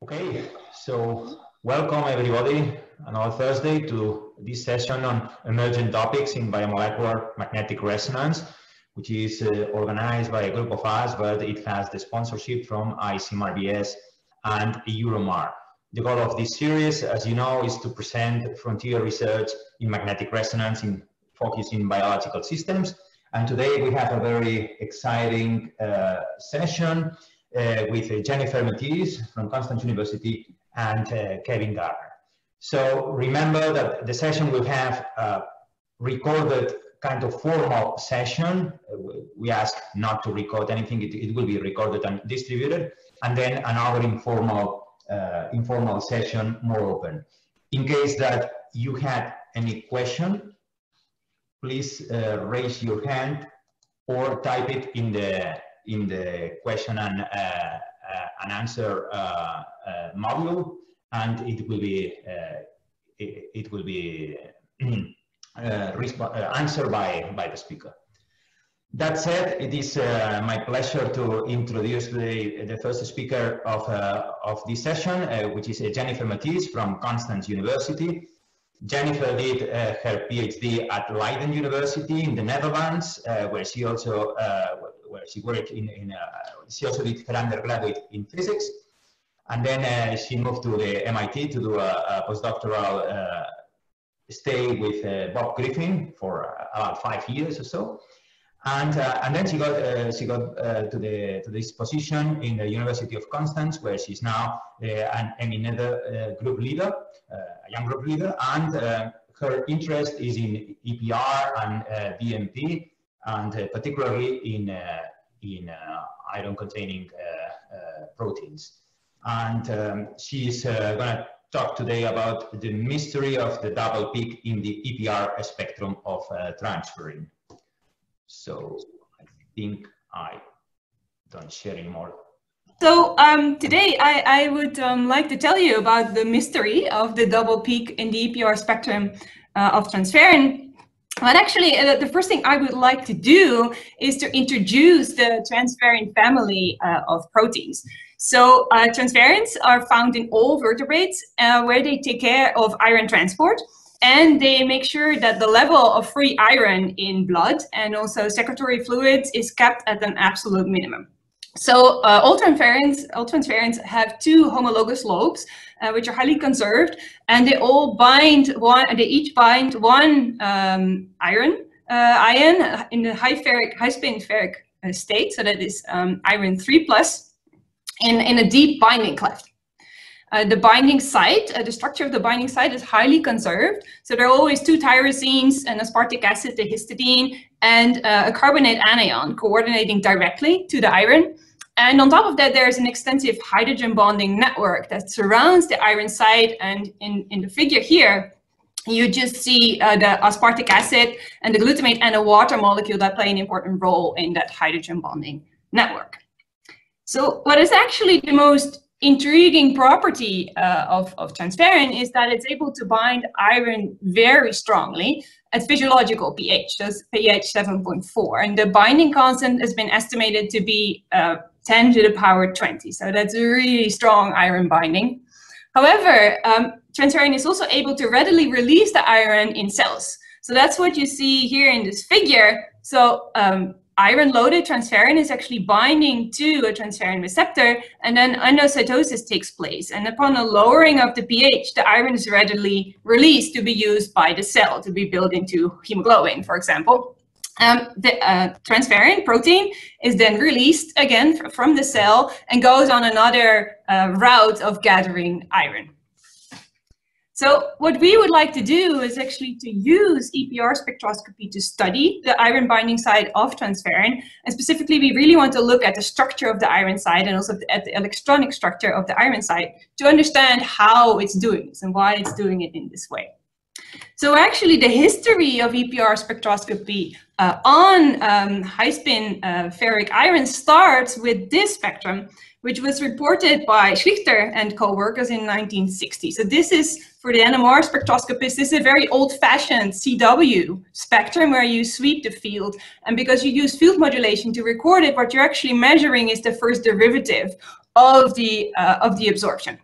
Okay, so welcome everybody on Thursday to this session on emerging topics in biomolecular magnetic resonance, which is uh, organized by a group of us, but it has the sponsorship from ICMRBS and Euromar. The goal of this series, as you know, is to present frontier research in magnetic resonance in focusing biological systems. And today we have a very exciting uh, session with uh, Jennifer Mathies from Konstanz University and uh, Kevin Gardner. So remember that the session will have a recorded kind of formal session. We ask not to record anything. It, it will be recorded and distributed. And then another informal, uh, informal session, more open. In case that you had any question, please uh, raise your hand or type it in the in the question and, uh, uh, and answer uh, module, and it will be it, it, will be answered by by the speaker. That said, it is uh, my pleasure to introduce the, the first speaker of, uh, of this session, uh, which is Jennifer Mathies from Konstanz University. Jennifer did her PhD at Leiden University in the Netherlands, where she also where she worked in, in uh, she also did her undergraduate in physics. And then uh, she moved to the MIT to do a, a postdoctoral uh, stay with Bob Griffin for about five years or so. And, uh, and then she got, uh, she got uh, to, the, to this position in the University of Konstanz, where she's now an eminent group leader, a young group leader, and her interest is in EPR and DNP, and uh, particularly in, uh, in uh, iron-containing proteins. And um, she's going to talk today about the mystery of the double peak in the EPR spectrum of transferrin. So I think I don't share anymore. So um, today I, I would um, like to tell you about the mystery of the double peak in the EPR spectrum uh, of transferrin. But actually, uh, the first thing I would like to do is to introduce the transferrin family uh, of proteins. So uh, transferrins are found in all vertebrates uh, where they take care of iron transport and they make sure that the level of free iron in blood and also secretory fluids is kept at an absolute minimum. So uh, all transferrins, all have two homologous lobes, uh, which are highly conserved, and they all bind one. They each bind one um, iron uh, ion in the high ferric, high spin ferric uh, state. So that is um, iron three plus, in in a deep binding cleft. Uh, the binding site, uh, the structure of the binding site is highly conserved. So there are always two tyrosines, an aspartic acid, the histidine, and a carbonate anion coordinating directly to the iron. And on top of that, there's an extensive hydrogen bonding network that surrounds the iron site. And in, in the figure here, you just see uh, the aspartic acid and the glutamate and a water molecule that play an important role in that hydrogen bonding network. So what is actually the most intriguing property uh, of, of transferrin is that it's able to bind iron very strongly at physiological pH, so pH 7.4. And the binding constant has been estimated to be uh, 10 to the power 20. So that's a really strong iron binding. However, um, transferrin is also able to readily release the iron in cells. So that's what you see here in this figure. So um, iron-loaded transferrin is actually binding to a transferrin receptor, and then endocytosis takes place. And upon a lowering of the pH, the iron is readily released to be used by the cell to be built into hemoglobin, for example. Um, the uh, transferrin protein is then released again from the cell and goes on another uh, route of gathering iron. So what we would like to do is actually to use EPR spectroscopy to study the iron binding site of transferrin. And specifically, we really want to look at the structure of the iron site and also at the electronic structure of the iron site to understand how it's doing this and why it's doing it in this way. So actually the history of EPR spectroscopy uh, on um, high-spin uh, ferric iron starts with this spectrum, which was reported by Slichter and co-workers in 1960. So this is, for the NMR spectroscopist, this is a very old-fashioned CW spectrum where you sweep the field. And because you use field modulation to record it, what you're actually measuring is the first derivative of the, uh, of the absorption.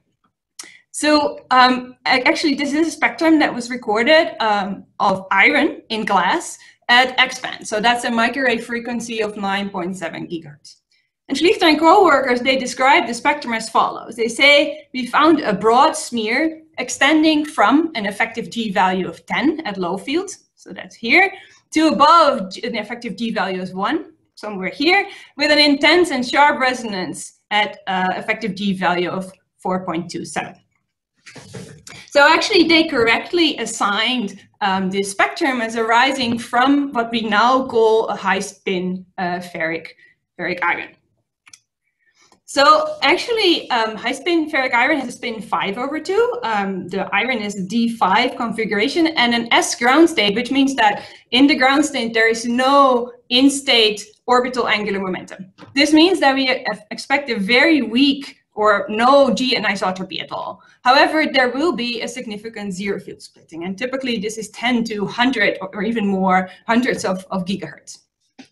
So um, actually, this is a spectrum that was recorded um, of iron in glass at X-band. So that's a microwave frequency of 9.7 gigahertz. And Slichter and co-workers, they describe the spectrum as follows. They say, we found a broad smear extending from an effective G value of 10 at low fields, so that's here, to above an effective G value of 1, somewhere here, with an intense and sharp resonance at uh, effective G value of 4.27. So actually, they correctly assigned um, this spectrum as arising from what we now call a high spin uh, ferric, ferric iron. So actually, um, high spin ferric iron has a spin 5 over 2. Um, the iron is D5 configuration and an S ground state, which means that in the ground state, there is no in-state orbital angular momentum. This means that we expect a very weak or no G and anisotropy at all. However, there will be a significant zero field splitting, and typically this is 10 to 100 or even more hundreds of, of gigahertz.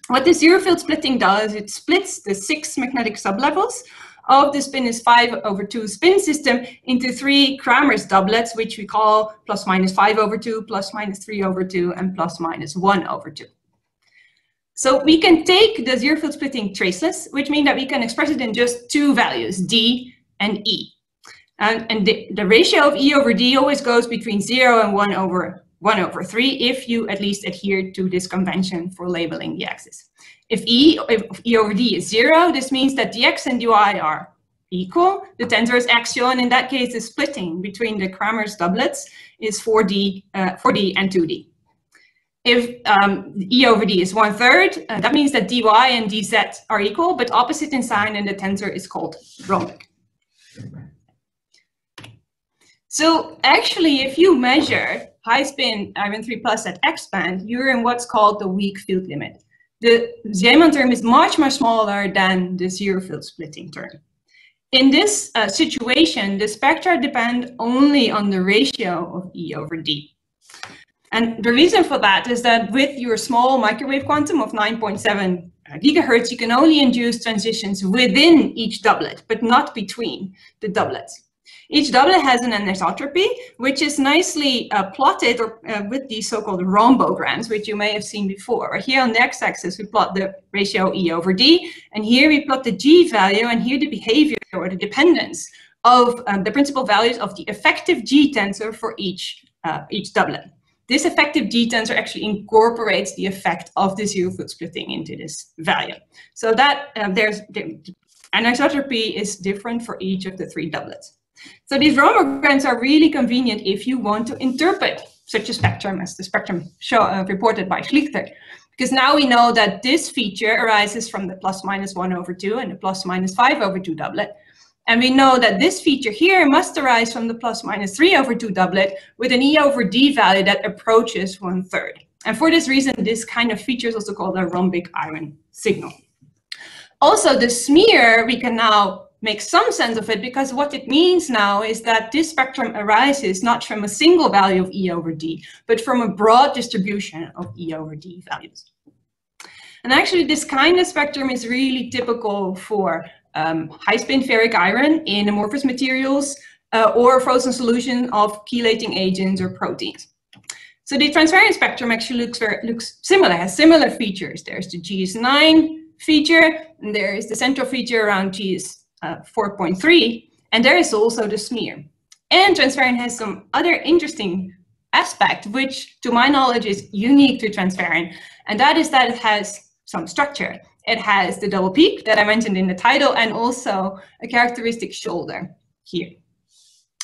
What the zero field splitting does, it splits the six magnetic sublevels of the spin is 5 over 2 spin system into three Kramers doublets, which we call plus minus 5 over 2, plus minus 3 over 2, and plus minus 1 over 2. So we can take the zero field splitting traceless, which means that we can express it in just two values, D and E. And, and the, the ratio of E over D always goes between 0 and 1 over 1 over 3 if you at least adhere to this convention for labeling the axis. If E, if E over D is 0, this means that dx and dy are equal. The tensor is axial, and in that case, the splitting between the Kramers doublets is 4D, uh, 4D and 2D. If um, E over D is one third, uh, that means that dy and dz are equal, but opposite in sign, and the tensor is called rhombic. So actually, if you measure high spin iron 3 plus at X band, you're in what's called the weak field limit. The Zeeman term is much, much smaller than the zero field splitting term. In this uh, situation, the spectra depend only on the ratio of E over D. And the reason for that is that with your small microwave quantum of 9.7 gigahertz, you can only induce transitions within each doublet, but not between the doublets. Each doublet has an anisotropy, which is nicely uh, plotted or, uh, with these so-called rhombograms, which you may have seen before. Here on the x-axis, we plot the ratio E over D, and here we plot the G value, and here the behavior or the dependence of um, the principal values of the effective G tensor for each, uh, each doublet. This effective G actually incorporates the effect of the zero field splitting into this value. So that uh, there's the anisotropy is different for each of the three doublets. So these rhombograms are really convenient if you want to interpret such a spectrum as the spectrum show, uh, reported by Slichter. Because now we know that this feature arises from the plus minus 1 over 2 and the plus minus 5 over 2 doublet. And we know that this feature here must arise from the plus minus 3 over 2 doublet with an E over D value that approaches one third. And for this reason, this kind of feature is also called a rhombic iron signal. Also, the smear, we can now make some sense of it because what it means now is that this spectrum arises not from a single value of E over D, but from a broad distribution of E over D values. And actually, this kind of spectrum is really typical for um, high-spin ferric iron in amorphous materials uh, or frozen solution of chelating agents or proteins. So the transferrin spectrum actually looks very, looks similar, has similar features. There's the GS9 feature, and there is the central feature around GS uh, 4.3, and there is also the smear. And transferrin has some other interesting aspect, which to my knowledge is unique to transferrin, and that is that it has some structure. It has the double peak that I mentioned in the title, and also a characteristic shoulder here.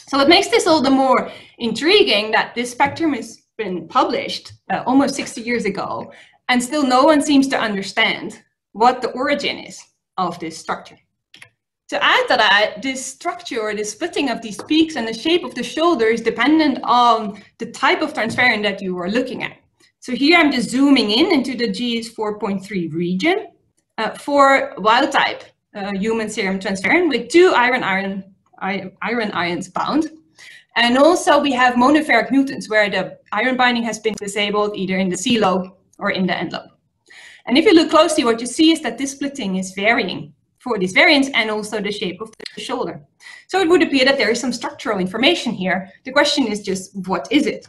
So what makes this all the more intriguing that this spectrum has been published uh, almost 60 years ago, and still no one seems to understand what the origin is of this structure. To add to that, this structure or the splitting of these peaks and the shape of the shoulder is dependent on the type of transferrin that you are looking at. So here I'm just zooming in into the GS4.3 region uh, for wild type uh, human serum transferrin with two iron iron iron ions bound. And also we have monoferric mutants where the iron binding has been disabled either in the C lobe or in the N lobe. And if you look closely, what you see is that this splitting is varying for these variants and also the shape of the shoulder. So it would appear that there is some structural information here. The question is just, what is it?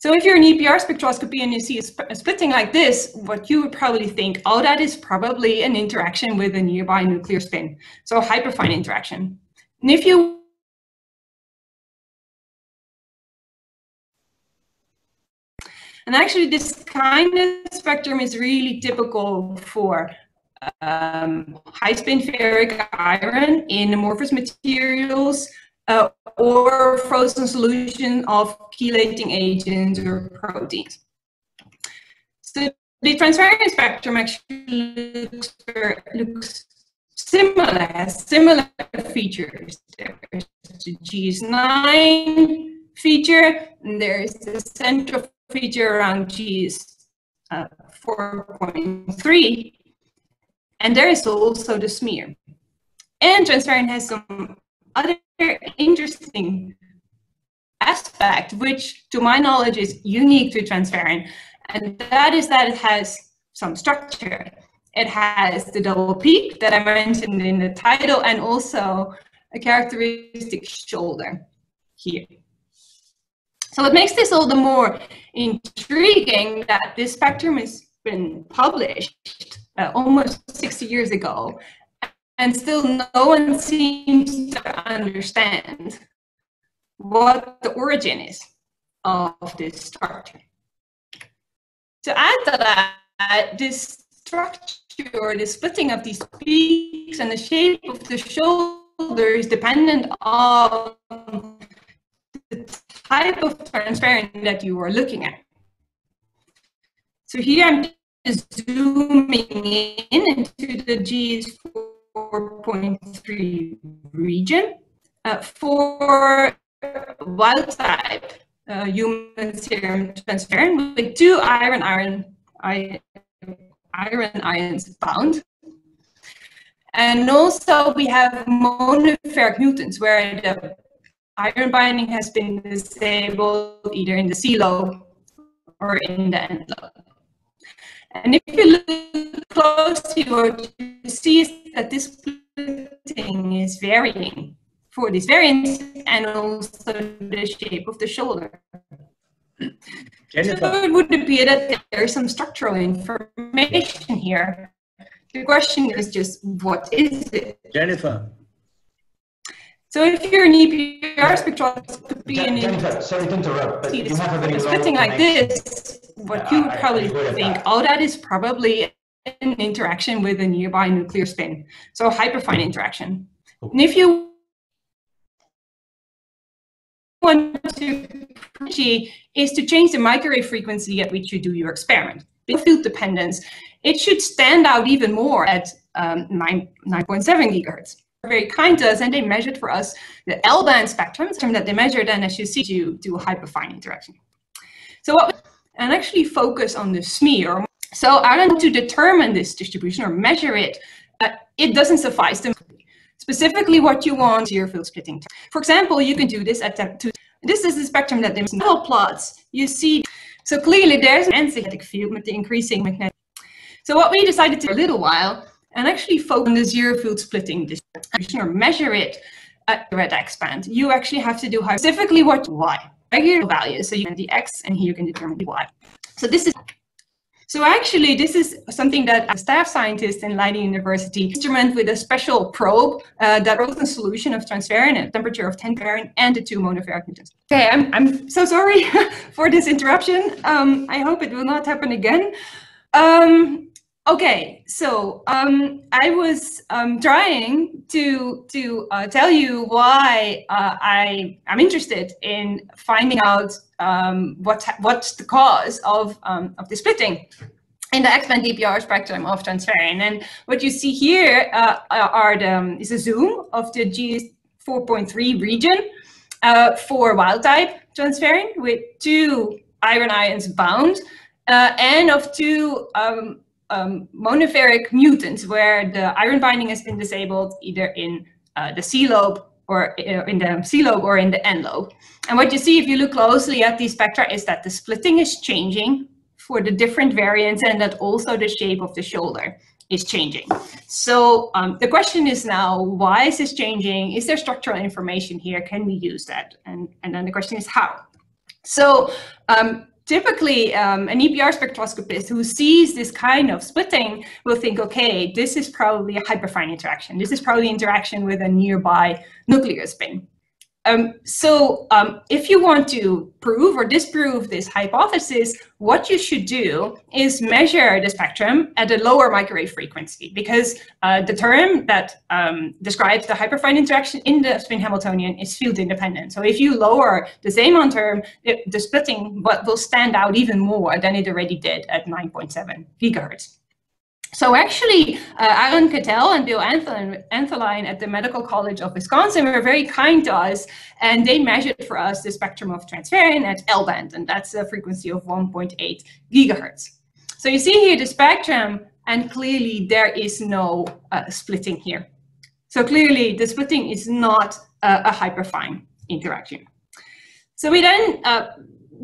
So if you're an EPR spectroscopy and you see a, sp a, splitting like this, what you would probably think, oh, that is probably an interaction with a nearby nuclear spin. So a hyperfine interaction. And if you And actually, this kind of spectrum is really typical for um, high spin ferric iron in amorphous materials uh, or frozen solution of chelating agents or proteins. So the transferrin spectrum actually looks, looks similar, has similar features. There's the GS9 feature, and there's the central feature around GS uh, 4.3, and there is also the smear. And transferrin has some other interesting aspect, which to my knowledge is unique to transferrin, and that is that it has some structure. It has the double peak that I mentioned in the title, and also a characteristic shoulder here. So what makes this all the more intriguing that this spectrum has been published uh, almost 60 years ago and still no one seems to understand what the origin is of this structure. To add to that, this structure, the splitting of these peaks and the shape of the shoulder is dependent on the type of transferrin that you are looking at. So here I'm zooming in into the GS4 4.3 region. Uh, for wild type uh, human serum transferrin with two iron iron iron ions bound. And also we have monoferric mutants where the iron binding has been disabled either in the C lobe or in the lobe. And if you look closely, what you see is that this splitting is varying for these variants and also the shape of the shoulder. Jennifer. So it would appear that there's some structural information here. The question is just, what is it? Jennifer. So if you're an EPR spectroscopy and Jennifer, sorry to interrupt, but you have a very splitting like this, what you would probably think, oh, that is probably an interaction with a nearby nuclear spin. So a hyperfine interaction. And if you want to is to change the microwave frequency at which you do your experiment. The field dependence, it should stand out even more at um, 9, 9.7 gigahertz. Very kind to us and they measured for us the L-band spectrum that they measured and as you see, you do a hyperfine interaction. So what and actually focus on the smear. So I want to determine this distribution or measure it. It doesn't suffice to specifically what you want your field splitting. For example, you can do this at two. This is the spectrum that the plots. You see, so clearly there's an magnetic field with the increasing magnetic. So what we decided to do a little while and actually focus on the zero field splitting distribution or measure it at the red X band. You actually have to do specifically what y regular values. So you can the x and here you can determine the y. So this is so actually, this is something that a staff scientist in Leiden University instrument with a special probe uh, that frozen solution of transferrin at a temperature of 10 Kelvin and the two monoferric mutants. Okay, I'm, I'm so sorry for this interruption. Um, I hope it will not happen again. Um, Okay, so um, I was um, trying to to uh, tell you why uh, I am interested in finding out um, what what's the cause of um, of the splitting in the X-band EPR spectrum of transferrin. And what you see here uh, are the um, is a zoom of the G 4.3 region uh, for wild type transferrin with two iron ions bound uh, and of two um, monoferric mutants where the iron binding has been disabled either in uh, the C lobe or uh, in the C lobe or in the N lobe. And what you see if you look closely at these spectra is that the splitting is changing for the different variants and that also the shape of the shoulder is changing. So um, the question is now, why is this changing? Is there structural information here? Can we use that? And, and then the question is how? So um, typically um, an EPR spectroscopist who sees this kind of splitting will think, okay, this is probably a hyperfine interaction. This is probably interaction with a nearby nuclear spin. Um, so um, if you want to prove or disprove this hypothesis, what you should do is measure the spectrum at a lower microwave frequency because uh, the term that um, describes the hyperfine interaction in the spin Hamiltonian is field independent. So if you lower the Zeeman term, it, the splitting will stand out even more than it already did at 9.7 gigahertz. So actually, uh, Aaron Cattell and Bill Antholine at the Medical College of Wisconsin were very kind to us, and they measured for us the spectrum of transferrin at L-band, and that's a frequency of 1.8 gigahertz. So you see here the spectrum, and clearly there is no uh, splitting here. So clearly the splitting is not uh, a hyperfine interaction. So we then, uh,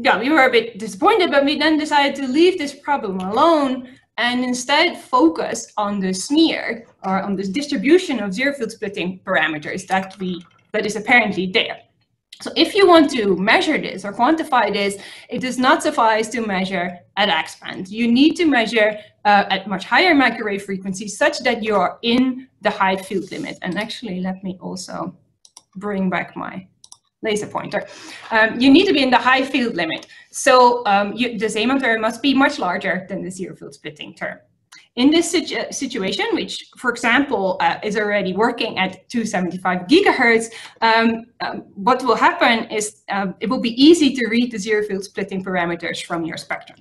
yeah, we were a bit disappointed, but we then decided to leave this problem alone and instead focus on the smear or on the distribution of zero field splitting parameters that we that is apparently there. So if you want to measure this or quantify this, it does not suffice to measure at X-band. You need to measure uh, at much higher microwave frequencies such that you're in the high field limit. And actually, let me also bring back my laser pointer. Um, you need to be in the high field limit. So um, you, the Zeeman term must be much larger than the zero field splitting term. In this situ situation, which, for example, uh, is already working at 275 gigahertz, um, um, what will happen is uh, it will be easy to read the zero field splitting parameters from your spectrum.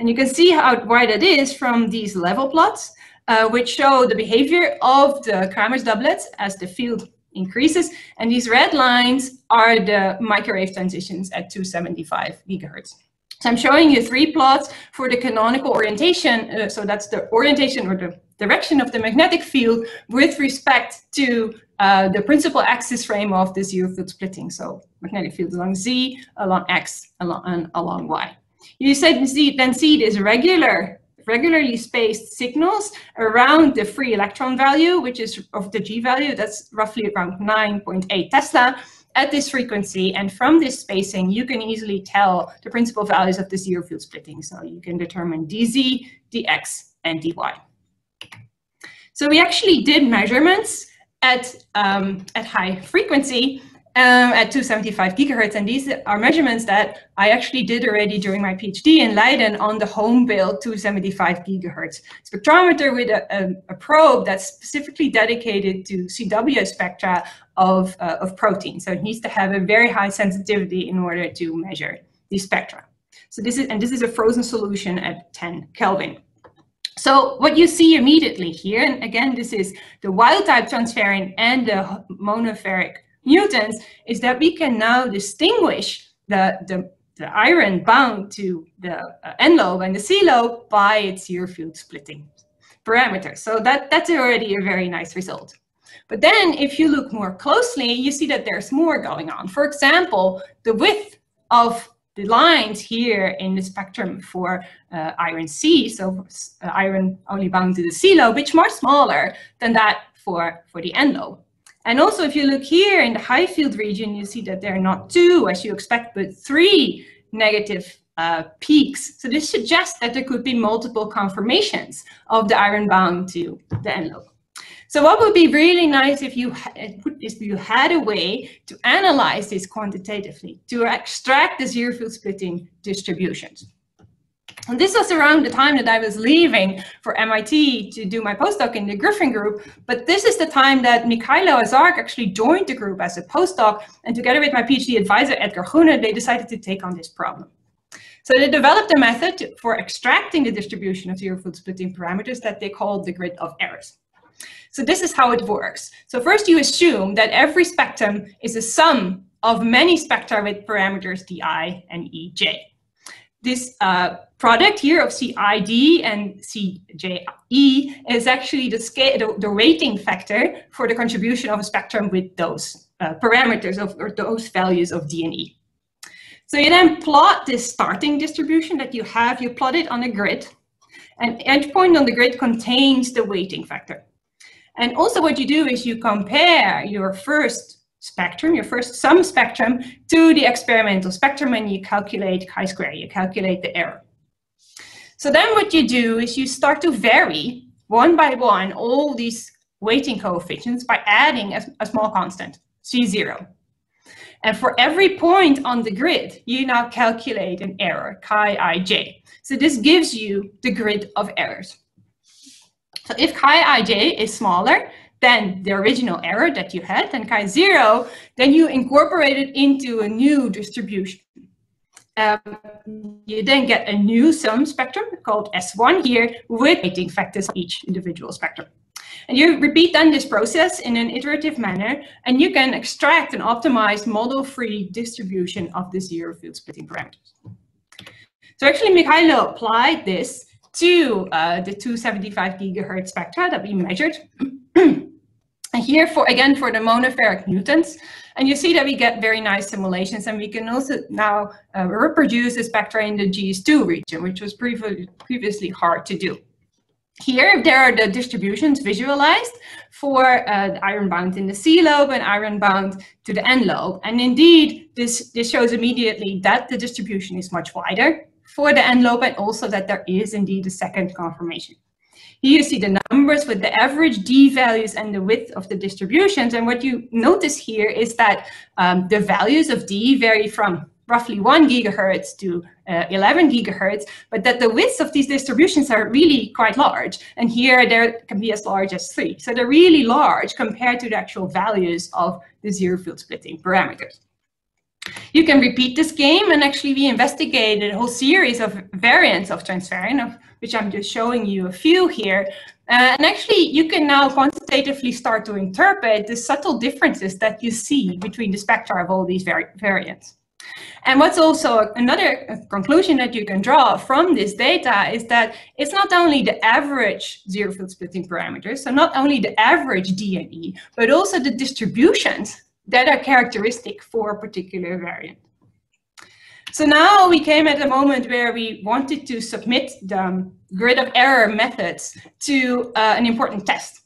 And you can see how why that is from these level plots, uh, which show the behavior of the Kramers doublets as the field increases. And these red lines are the microwave transitions at 275 gigahertz. So I'm showing you three plots for the canonical orientation. Uh, so that's the orientation or the direction of the magnetic field with respect to uh, the principal axis frame of the zero field splitting. So magnetic field along Z, along X, along, and along Y. You said then see this regular regularly spaced signals around the free electron value, which is of the G value, that's roughly around 9.8 Tesla at this frequency. And from this spacing, you can easily tell the principal values of the zero field splitting. So you can determine dz, dx, and dy. So we actually did measurements at, um, at high frequency um, at 275 gigahertz. And these are measurements that I actually did already during my PhD in Leiden on the home built 275 gigahertz spectrometer with a, a, a probe that's specifically dedicated to CW spectra of, uh, of protein. So it needs to have a very high sensitivity in order to measure the spectra. So this is, and this is a frozen solution at 10 Kelvin. So what you see immediately here, and again, this is the wild type transferrin and the monoferric mutants is that we can now distinguish the, the, the iron bound to the uh, N lobe and the C lobe by its zero field splitting parameters. So that, that's already a very nice result. But then if you look more closely, you see that there's more going on. For example, the width of the lines here in the spectrum for uh, iron C, so uh, iron only bound to the C lobe, is much smaller than that for, for the N lobe. And also, if you look here in the high field region, you see that there are not two, as you expect, but three negative uh, peaks. So this suggests that there could be multiple conformations of the iron bound to the N lobe. So what would be really nice if you, if you had a way to analyze this quantitatively, to extract the zero field splitting distributions. And this was around the time that I was leaving for MIT to do my postdoc in the Griffin group. But this is the time that Mykhailo Azarkh actually joined the group as a postdoc. And together with my PhD advisor, Edgar Groenen, they decided to take on this problem. So they developed a method for extracting the distribution of zero field splitting parameters that they called the grid of errors. So this is how it works. So first you assume that every spectrum is a sum of many spectra with parameters di and ej. This uh, product here of CID and CJE is actually the, scale, the, the rating factor for the contribution of a spectrum with those uh, parameters of, or those values of D and E. So you then plot this starting distribution that you have, you plot it on a grid, And each point on the grid contains the weighting factor. And also what you do is you compare your first spectrum, your first sum spectrum, to the experimental spectrum and you calculate chi-square, you calculate the error. So then what you do is you start to vary one by one all these weighting coefficients by adding a, a small constant, C0. And for every point on the grid, you now calculate an error, chi ij. So this gives you the grid of errors. So if chi ij is smaller than the original error that you had, then chi 0, then you incorporate it into a new distribution. Um, you then get a new sum spectrum called S1 here with weighting factors for each individual spectrum. And you repeat then this process in an iterative manner, and you can extract an optimized model-free distribution of the zero field splitting parameters. So actually, Mykhailo applied this to uh, the 275 gigahertz spectra that we measured. and here, for again, for the monoferric mutants and you see that we get very nice simulations, and we can also now uh, reproduce the spectra in the GS2 region, which was previ previously hard to do. Here, there are the distributions visualized for uh, iron bound in the C lobe and iron bound to the N lobe. And indeed, this, this shows immediately that the distribution is much wider for the N lobe and also that there is indeed a second conformation. Here you see the numbers with the average D values and the width of the distributions. And what you notice here is that um, the values of D vary from roughly one gigahertz to uh, 11 gigahertz, but that the widths of these distributions are really quite large. And here they can be as large as three. So they're really large compared to the actual values of the zero field splitting parameters. You can repeat this game and actually we investigated a whole series of variants of transferrin, of which I'm just showing you a few here. Uh, and actually you can now quantitatively start to interpret the subtle differences that you see between the spectra of all these vari variants. And what's also another conclusion that you can draw from this data is that it's not only the average zero field splitting parameters, so not only the average DNE, but also the distributions that are characteristic for a particular variant. So now we came at a moment where we wanted to submit the grid of error methods to uh, an important test.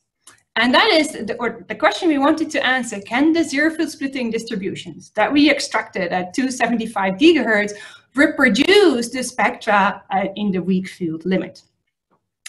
And that is the, the question we wanted to answer, can the zero field splitting distributions that we extracted at 275 gigahertz reproduce the spectra uh, in the weak field limit?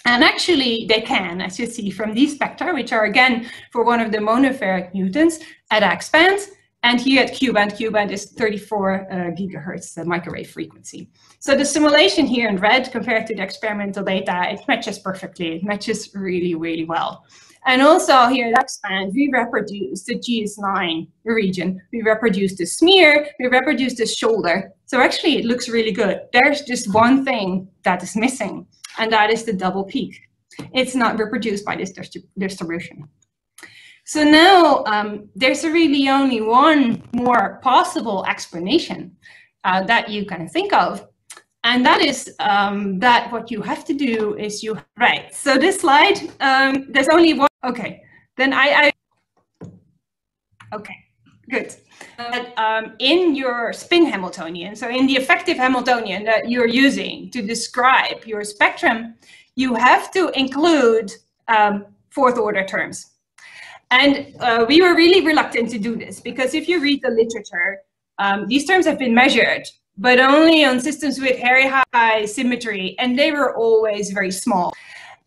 And actually they can, as you see from these spectra, which are again for one of the monoferric mutants at X band, and here at Q band, Q band is 34 uh, gigahertz the microwave frequency. So the simulation here in red compared to the experimental data, it matches perfectly. It matches really, really well. And also here at X-band, we reproduce the GS9 region. We reproduce the smear, we reproduce the shoulder. So actually it looks really good. There's just one thing that is missing, and that is the double peak. It's not reproduced by this distribution. So now um, there's really only one more possible explanation uh, that you can think of, and that is um, that what you have to do is you, right, so this slide, um, there's only one, okay, then I, I okay, good. But um, in your spin Hamiltonian, so in the effective Hamiltonian that you're using to describe your spectrum, you have to include um, fourth order terms. And uh, we were really reluctant to do this because if you read the literature, um, these terms have been measured but only on systems with very high symmetry, and they were always very small.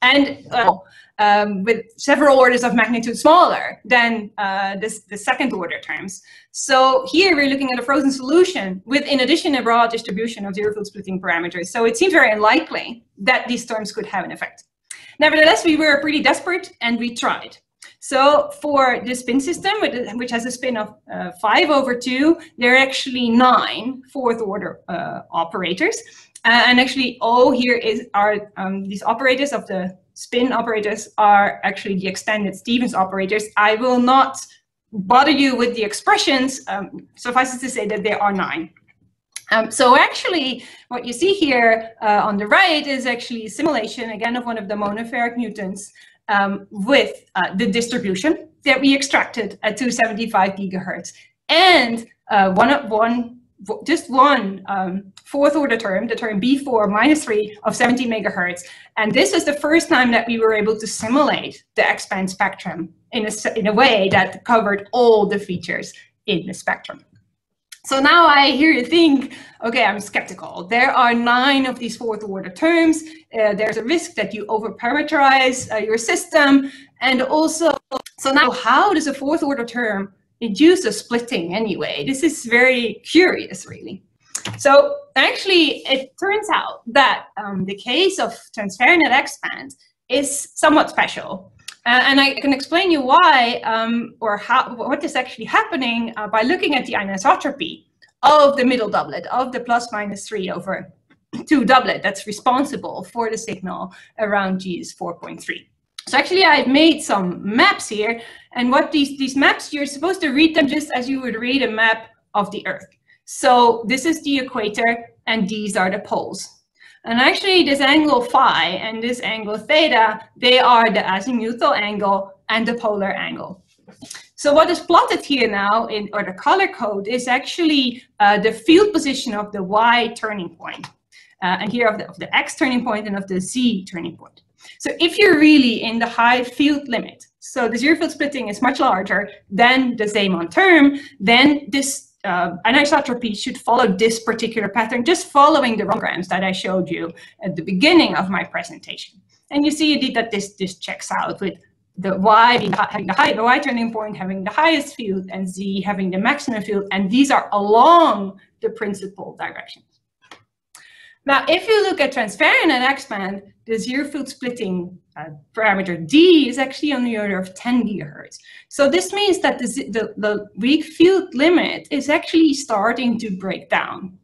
And uh, um, with several orders of magnitude smaller than uh, this, the second order terms. So here we're looking at a frozen solution with, in addition, a broad distribution of zero field splitting parameters. So it seems very unlikely that these terms could have an effect. Nevertheless, we were pretty desperate and we tried. So for the spin system, which has a spin of uh, 5 over 2, there are actually nine fourth order uh, operators. Uh, and actually all here is are um, these operators of the spin operators are actually the extended Stevens operators. I will not bother you with the expressions. Um, suffice it to say that there are nine. Um, so actually, what you see here uh, on the right is actually a simulation, again, of one of the monoferric mutants um, with uh, the distribution that we extracted at 275 gigahertz. And uh, one, one just one um, fourth order term, the term B4 minus 3 of 70 megahertz. And this is the first time that we were able to simulate the X-band spectrum in a, in a way that covered all the features in the spectrum. So now I hear you think, okay, I'm skeptical. There are nine of these fourth order terms. Uh, there's a risk that you over-parameterize uh, your system. And also, so now how does a fourth order term induce a splitting anyway? This is very curious, really. So actually, it turns out that um, the case of transferring X-band is somewhat special. Uh, and I can explain you why um, or how what is actually happening uh, by looking at the anisotropy of the middle doublet, of the plus minus 3 over 2 doublet that's responsible for the signal around G is 4.3. So actually I've made some maps here and what these, these maps, you're supposed to read them just as you would read a map of the Earth. So this is the equator and these are the poles. And actually this angle phi and this angle theta, they are the azimuthal angle and the polar angle. So what is plotted here now, in, or the color code, is actually uh, the field position of the y turning point. Uh, and here of the, of the x turning point and of the z turning point. So if you're really in the high field limit, so the zero field splitting is much larger than the Zeeman term, then this uh, anisotropy should follow this particular pattern, just following the diagrams that I showed you at the beginning of my presentation. And you see indeed that this, this checks out with the y having the, high, the y turning point having the highest field and z having the maximum field, and these are along the principal directions. Now, if you look at transferrin and X-band, the zero field splitting uh, parameter D is actually on the order of 10 gigahertz. So this means that the, the, the weak field limit is actually starting to break down.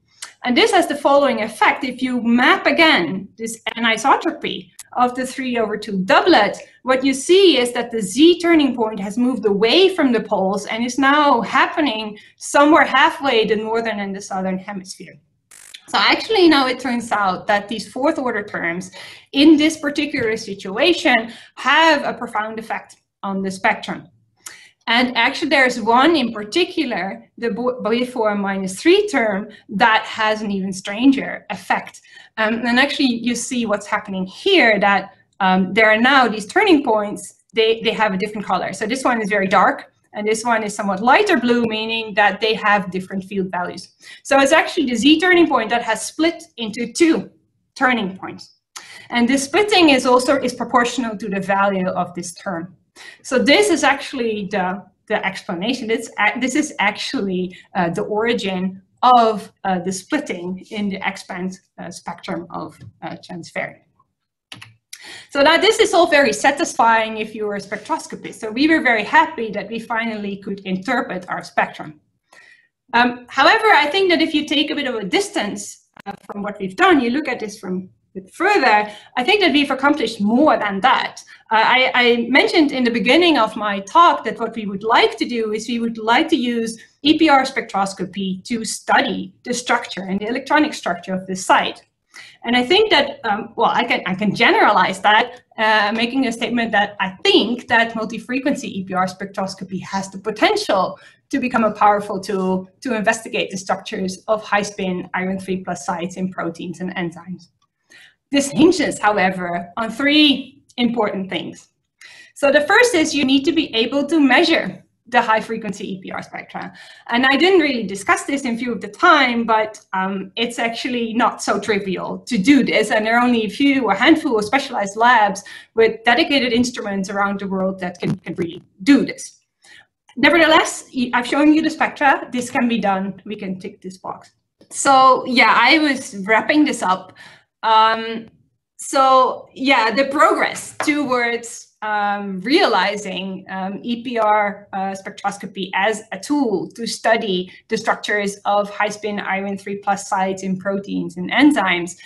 And this has the following effect. If you map again this anisotropy of the 3 over 2 doublet, what you see is that the z turning point has moved away from the poles and is now happening somewhere halfway the northern and the southern hemisphere. So actually now it turns out that these fourth order terms in this particular situation have a profound effect on the spectrum. And actually, there's one in particular, the B4 minus 3 term, that has an even stranger effect. Um, and actually, you see what's happening here, that um, there are now these turning points, they, they have a different color. So this one is very dark, and this one is somewhat lighter blue, meaning that they have different field values. So it's actually the Z turning point that has split into two turning points. And this splitting is also is proportional to the value of this term. So this is actually the, the explanation. This, this is actually uh, the origin of uh, the splitting in the X-band uh, spectrum of uh, transferrin. So now this is all very satisfying if you're a spectroscopist. So we were very happy that we finally could interpret our spectrum. Um, however, I think that if you take a bit of a distance uh, from what we've done, you look at this from further, I think that we've accomplished more than that. Uh, I, I, mentioned in the beginning of my talk that what we would like to do is we would like to use EPR spectroscopy to study the structure and the electronic structure of this site. And I think that, um, well, I can, I can generalize that, uh, making a statement that I think that multi-frequency EPR spectroscopy has the potential to become a powerful tool to investigate the structures of high-spin iron-3 plus sites in proteins and enzymes. This hinges, however, on three important things. So the first is you need to be able to measure the high frequency EPR spectra. And I didn't really discuss this in view of the time, but um, it's actually not so trivial to do this. And there are only a few, a handful of specialized labs with dedicated instruments around the world that can, can really do this. Nevertheless, I've shown you the spectra. This can be done. We can tick this box. So yeah, I was wrapping this up um, so yeah, the progress towards um, realizing um, EPR uh, spectroscopy as a tool to study the structures of high-spin iron 3 plus sites in proteins and enzymes.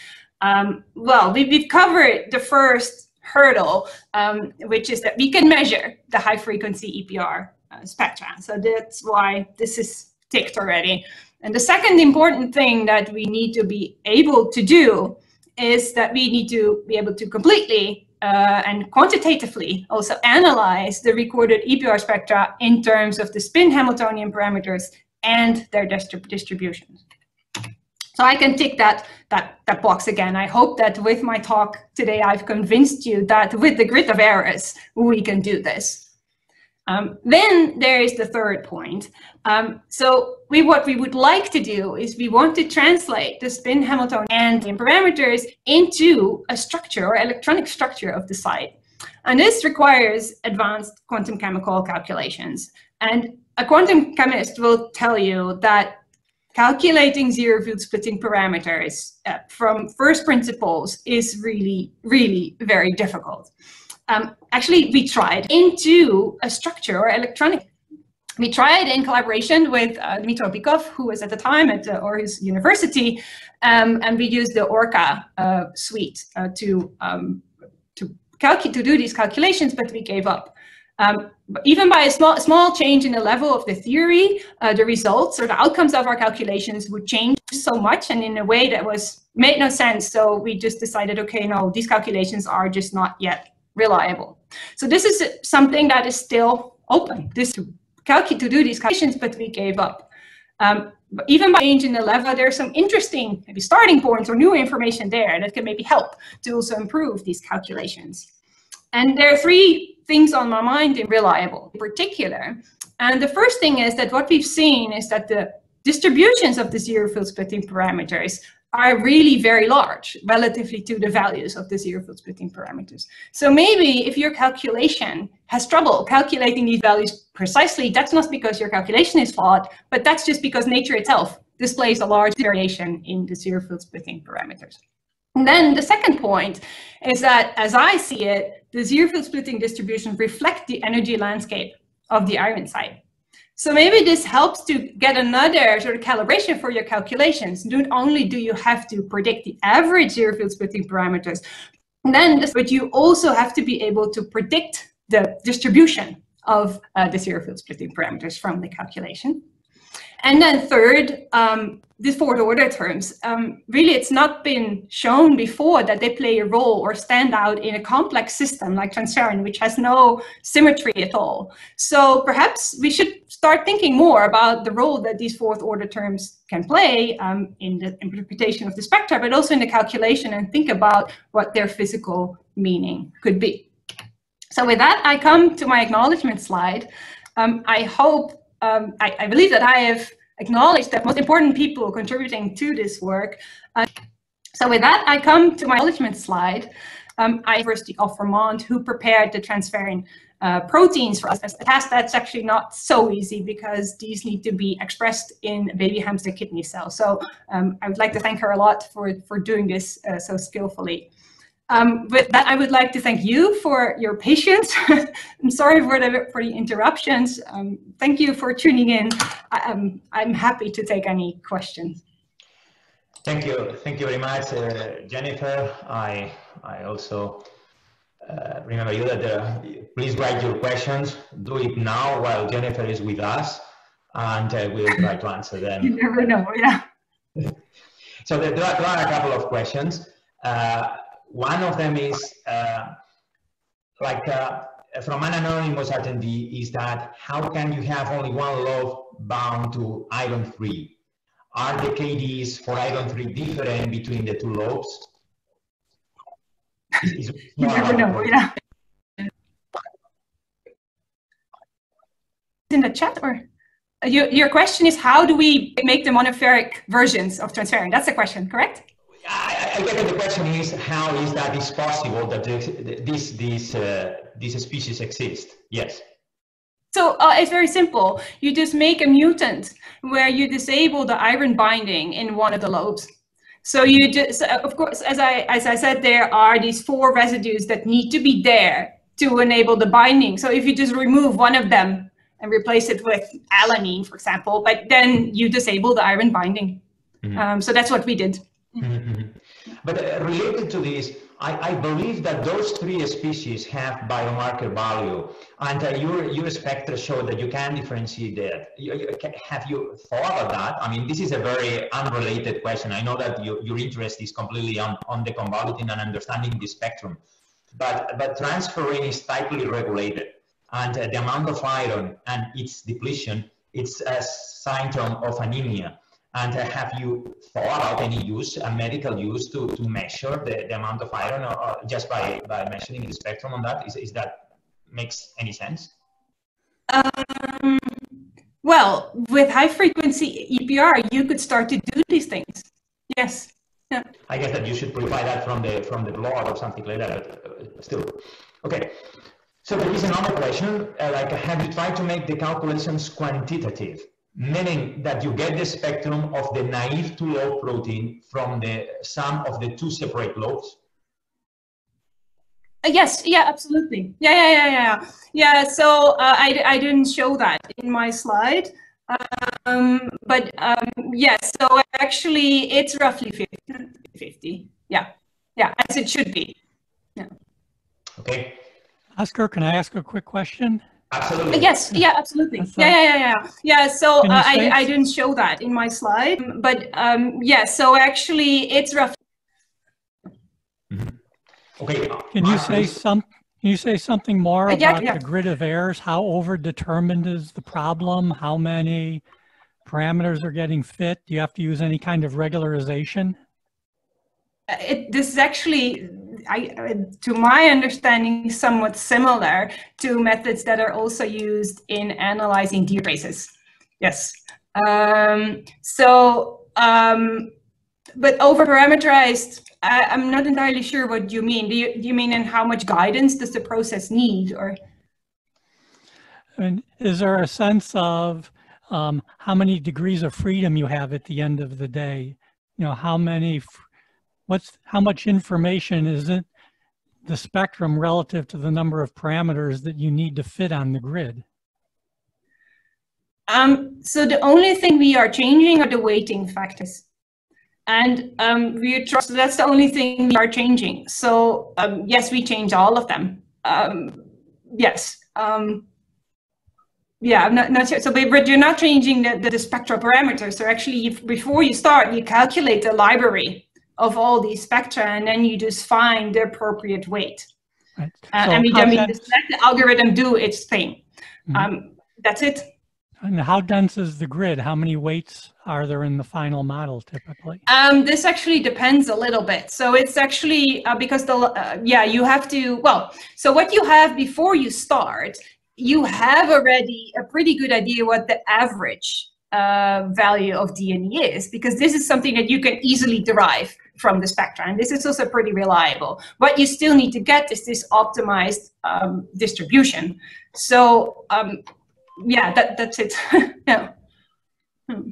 Um, well, we, have covered the first hurdle, um, which is that we can measure the high-frequency EPR uh, spectra. So that's why this is ticked already. And the second important thing that we need to be able to do is that we need to be able to completely uh, and quantitatively also analyze the recorded EPR spectra in terms of the spin Hamiltonian parameters and their distributions. So I can tick that, that, that box again. I hope that with my talk today, I've convinced you that with the grid of errors, we can do this. Um, then there is the third point. Um, so we, what we would like to do is we want to translate the spin Hamiltonian and parameters into a structure or electronic structure of the site. And this requires advanced quantum chemical calculations. And a quantum chemist will tell you that calculating zero field splitting parameters uh, from first principles is really, really very difficult. Um, actually, we tried into a structure or electronic. We tried in collaboration with uh, Dmitry Obikov, who was at the time at uh, Aarhus University, um, and we used the Orca uh, suite uh, to um, to calculate to do these calculations, but we gave up. Um, even by a small, small change in the level of the theory, uh, the results or the outcomes of our calculations would change so much and in a way that was made no sense. So we just decided, okay, no, these calculations are just not yet reliable. So this is something that is still open, this to calculate to do these calculations, but we gave up. Um, even by changing the level, there's some interesting maybe starting points or new information there that can maybe help to also improve these calculations. And there are three things on my mind in reliable in particular. And the first thing is that what we've seen is that the distributions of the zero field splitting parameters are really very large relatively to the values of the zero field splitting parameters. So maybe if your calculation has trouble calculating these values precisely, that's not because your calculation is flawed, but that's just because nature itself displays a large variation in the zero field splitting parameters. And then the second point is that, as I see it, the zero field splitting distribution reflect the energy landscape of the iron site. So maybe this helps to get another sort of calibration for your calculations. Not only do you have to predict the average zero field splitting parameters, then this, but you also have to be able to predict the distribution of uh, the zero field splitting parameters from the calculation. And then third, um, the fourth order terms. Um, really, it's not been shown before that they play a role or stand out in a complex system like transferrin, which has no symmetry at all. So perhaps we should start thinking more about the role that these fourth order terms can play um, in the interpretation of the spectra, but also in the calculation and think about what their physical meaning could be. So with that, I come to my acknowledgement slide. Um, I hope um, I, I, believe that I have acknowledged the most important people contributing to this work. Uh, so with that, I come to my acknowledgement slide. Um, I University of Vermont, who prepared the transferrin uh, proteins for us. A task that's actually not so easy because these need to be expressed in baby hamster kidney cells. So um, I would like to thank her a lot for, for doing this uh, so skillfully. Um, with that, I would like to thank you for your patience. I'm sorry for the, for the interruptions. Um, thank you for tuning in. I, am um, I'm happy to take any questions. Thank you. Thank you very much, uh, Guinevere. I, I also uh, remember you that uh, please write your questions. Do it now while Guinevere is with us, and uh, we'll try to answer them. you never know, yeah. so there, there, are, there, are, a couple of questions. Uh, one of them is uh, like uh, from an anonymous attendee is that how can you have only one lobe bound to iron 3? Are the KDs for iron 3 different between the two lobes? you never know, yeah. In the chat or? Your, your question is how do we make the monoferric versions of transferrin? That's the question, correct? I, I get the question is how is that is possible that this this uh, this species exist? Yes. So uh, it's very simple. You just make a mutant where you disable the iron binding in one of the lobes. So you just, of course, as I as I said, there are these four residues that need to be there to enable the binding. So if you just remove one of them and replace it with alanine, for example, but then you disable the iron binding. Mm -hmm. um, so that's what we did. Mm-hmm. But uh, related to this, I, I, believe that those three species have biomarker value, and uh, your your spectra show that you can differentiate that. You, you, have you thought of that? I mean, this is a very unrelated question. I know that you, your interest is completely on, on the convoluting and understanding the spectrum, but but transferrin is tightly regulated, and uh, the amount of iron and its depletion, it's a symptom of anemia. And uh, have you thought about any use, a medical use, to, to measure the, the amount of iron, or, or just by, by measuring the spectrum on that? Is, is that makes any sense? Um, well, with high frequency EPR, you could start to do these things. Yes. Yeah. I guess that you should provide that from the from the blood or something like that. But uh, still, okay. So there is another question. Uh, like, have you tried to make the calculations quantitative, meaning that you get the spectrum of the naive to low protein from the sum of the two separate loads? Uh, yes, yeah, absolutely. Yeah, yeah, yeah, yeah. Yeah, so uh, I, I didn't show that in my slide. Um, but um, yes, yeah, so actually it's roughly 50, 50. Yeah, yeah, as it should be. Yeah. Okay. Oscar, can I ask a quick question? Absolutely. Yes, yeah, absolutely. Yeah, yeah, yeah, yeah. Yeah, so uh, I, I didn't show that in my slide, but um, yeah, so actually it's roughly. Mm -hmm. Okay. Can you say some? Can you say something more uh, about yeah. the grid of errors? How overdetermined is the problem? How many parameters are getting fit? Do you have to use any kind of regularization? Uh, it, this is actually, I, uh, to my understanding, somewhat similar to methods that are also used in analyzing D traces. Yes. Um, so, um, but over-parameterized, I'm not entirely sure what you mean. Do you, do you mean in how much guidance does the process need, or? And is there a sense of um, how many degrees of freedom you have at the end of the day? You know, how many what's how much information is it the spectrum relative to the number of parameters that you need to fit on the grid? Um, so the only thing we are changing are the weighting factors. And um, we trust that's the only thing we are changing. So um, yes, we change all of them. Um, yes. Um, yeah, I'm not, not sure. So, but you're not changing the, the, the spectral parameters. So actually, before you start, you calculate the library of all these spectra, and then you just find the appropriate weight. Right. Uh, so and we we just let the algorithm do its thing. Mm-hmm. Um, that's it. And how dense is the grid? How many weights are there in the final model typically? Um, this actually depends a little bit. So it's actually uh, because the uh, yeah you have to well. So what you have before you start, you have already a pretty good idea what the average uh, value of DNE is because this is something that you can easily derive from the spectra. And this is also pretty reliable. What you still need to get is this optimized um, distribution. So um, yeah, that, that's it. yeah. Hmm.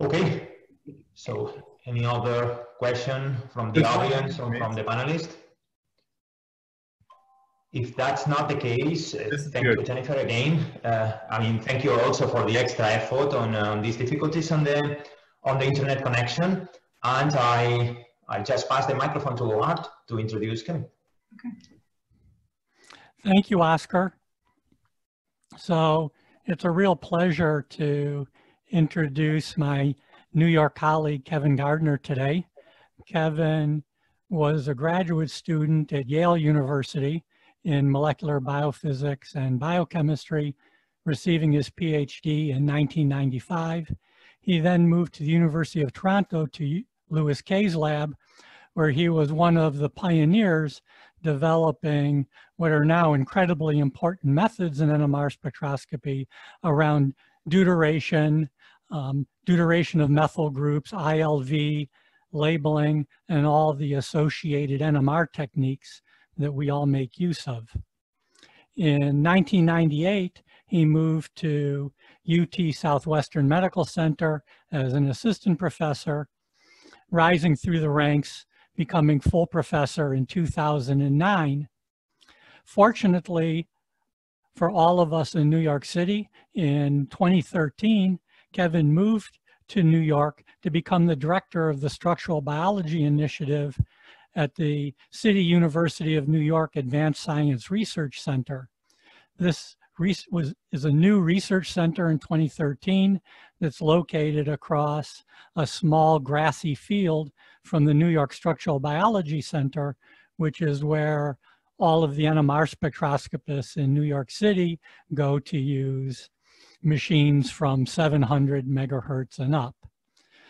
Okay, so any other question from the audience or from the panelists? If that's not the case, uh, thank good. you, Guinevere, again. Uh, I mean, thank you also for the extra effort on, uh, these difficulties on the on the internet connection. And I I just pass the microphone to Art to introduce Kevin. Okay. Thank you, Oscar. So it's a real pleasure to introduce my New York colleague, Kevin Gardner, today. Kevin was a graduate student at Yale University in molecular biophysics and biochemistry, receiving his PhD in 1995. He then moved to the University of Toronto to Lewis Kay's lab, where he was one of the pioneers developing what are now incredibly important methods in NMR spectroscopy around deuteration, um, deuteration of methyl groups, ILV, labeling, and all the associated NMR techniques that we all make use of. In 1998, he moved to UT Southwestern Medical Center as an assistant professor, rising through the ranks, becoming full professor in 2009. Fortunately, for all of us in New York City, in 2013, Kevin moved to New York to become the director of the Structural Biology Initiative at the City University of New York Advanced Science Research Center. This was, is a new research center in 2013 that's located across a small grassy field from the New York Structural Biology Center, which is where all of the NMR spectroscopists in New York City go to use machines from 700 megahertz and up.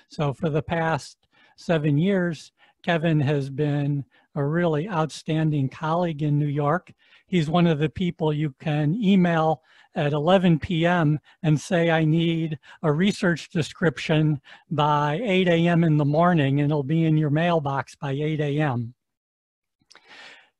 So for the past seven years, Kevin has been a really outstanding colleague in New York. He's one of the people you can email at 11 p.m. and say, I need a research description by 8 a.m. in the morning, and it'll be in your mailbox by 8 a.m.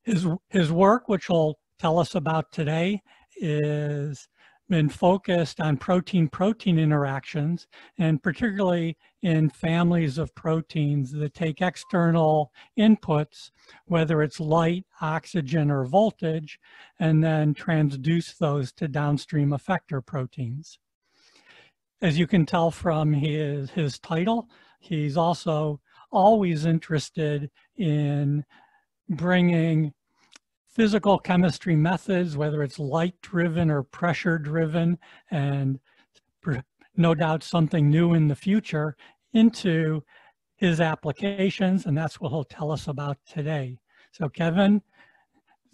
His, his work, which he'll tell us about today, is been focused on protein-protein interactions, and particularly in families of proteins that take external inputs, whether it's light, oxygen, or voltage, and then transduce those to downstream effector proteins. As you can tell from his, his title, he's also always interested in bringing physical chemistry methods, whether it's light driven or pressure driven, and no doubt something new in the future into his applications. And that's what he'll tell us about today. So Kevin,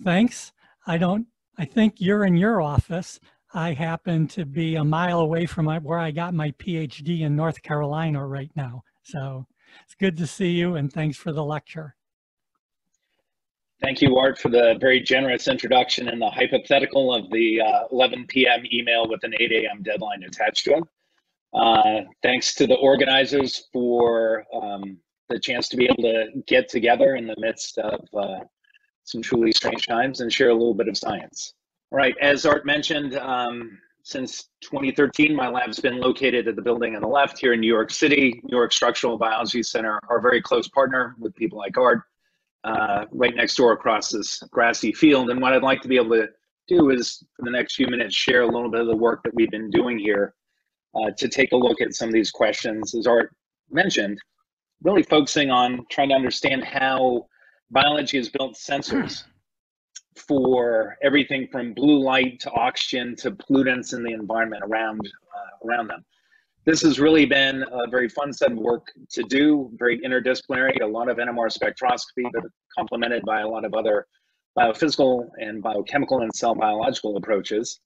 thanks. I don't, I think you're in your office. I happen to be a mile away from my, where I got my PhD in North Carolina right now. So it's good to see you and thanks for the lecture. Thank you, Art, for the very generous introduction and the hypothetical of the uh, 11 p.m. email with an 8 a.m. deadline attached to it. Uh, thanks to the organizers for um, the chance to be able to get together in the midst of uh, some truly strange times and share a little bit of science. All right, as Art mentioned, um, since 2013, my lab's been located at the building on the left here in New York City. New York Structural Biology Center, our very close partner with people like Art uh, right next door across this grassy field. And what I'd like to be able to do is, for the next few minutes, share a little bit of the work that we've been doing here uh, to take a look at some of these questions, as Art mentioned, really focusing on trying to understand how biology has built sensors for everything from blue light to oxygen to pollutants in the environment around uh, around them this has really been a very fun set of work to do, very interdisciplinary, a lot of NMR spectroscopy, but complemented by a lot of other biophysical and biochemical and cell biological approaches.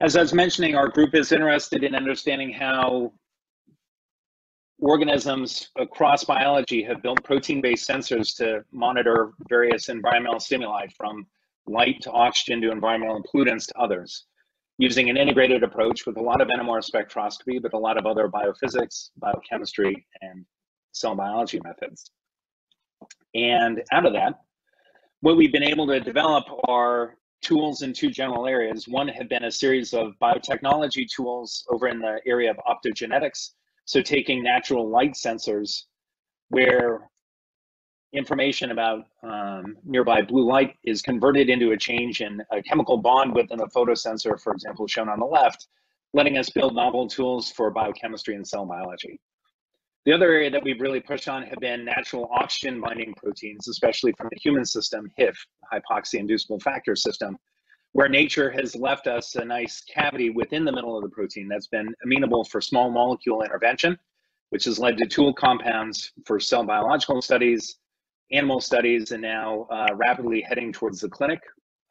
As I was mentioning, our group is interested in understanding how organisms across biology have built protein-based sensors to monitor various environmental stimuli from light to oxygen to environmental pollutants to others using an integrated approach with a lot of NMR spectroscopy, but a lot of other biophysics, biochemistry, and cell biology methods. And out of that, what we've been able to develop are tools in two general areas. One have been a series of biotechnology tools over in the area of optogenetics. So taking natural light sensors where information about um, nearby blue light is converted into a change in a chemical bond within a photosensor, for example, shown on the left, letting us build novel tools for biochemistry and cell biology. The other area that we've really pushed on have been natural oxygen binding proteins, especially from the human system, HIF, hypoxia inducible factor system, where nature has left us a nice cavity within the middle of the protein that's been amenable for small molecule intervention, which has led to tool compounds for cell biological studies, animal studies and now uh, rapidly heading towards the clinic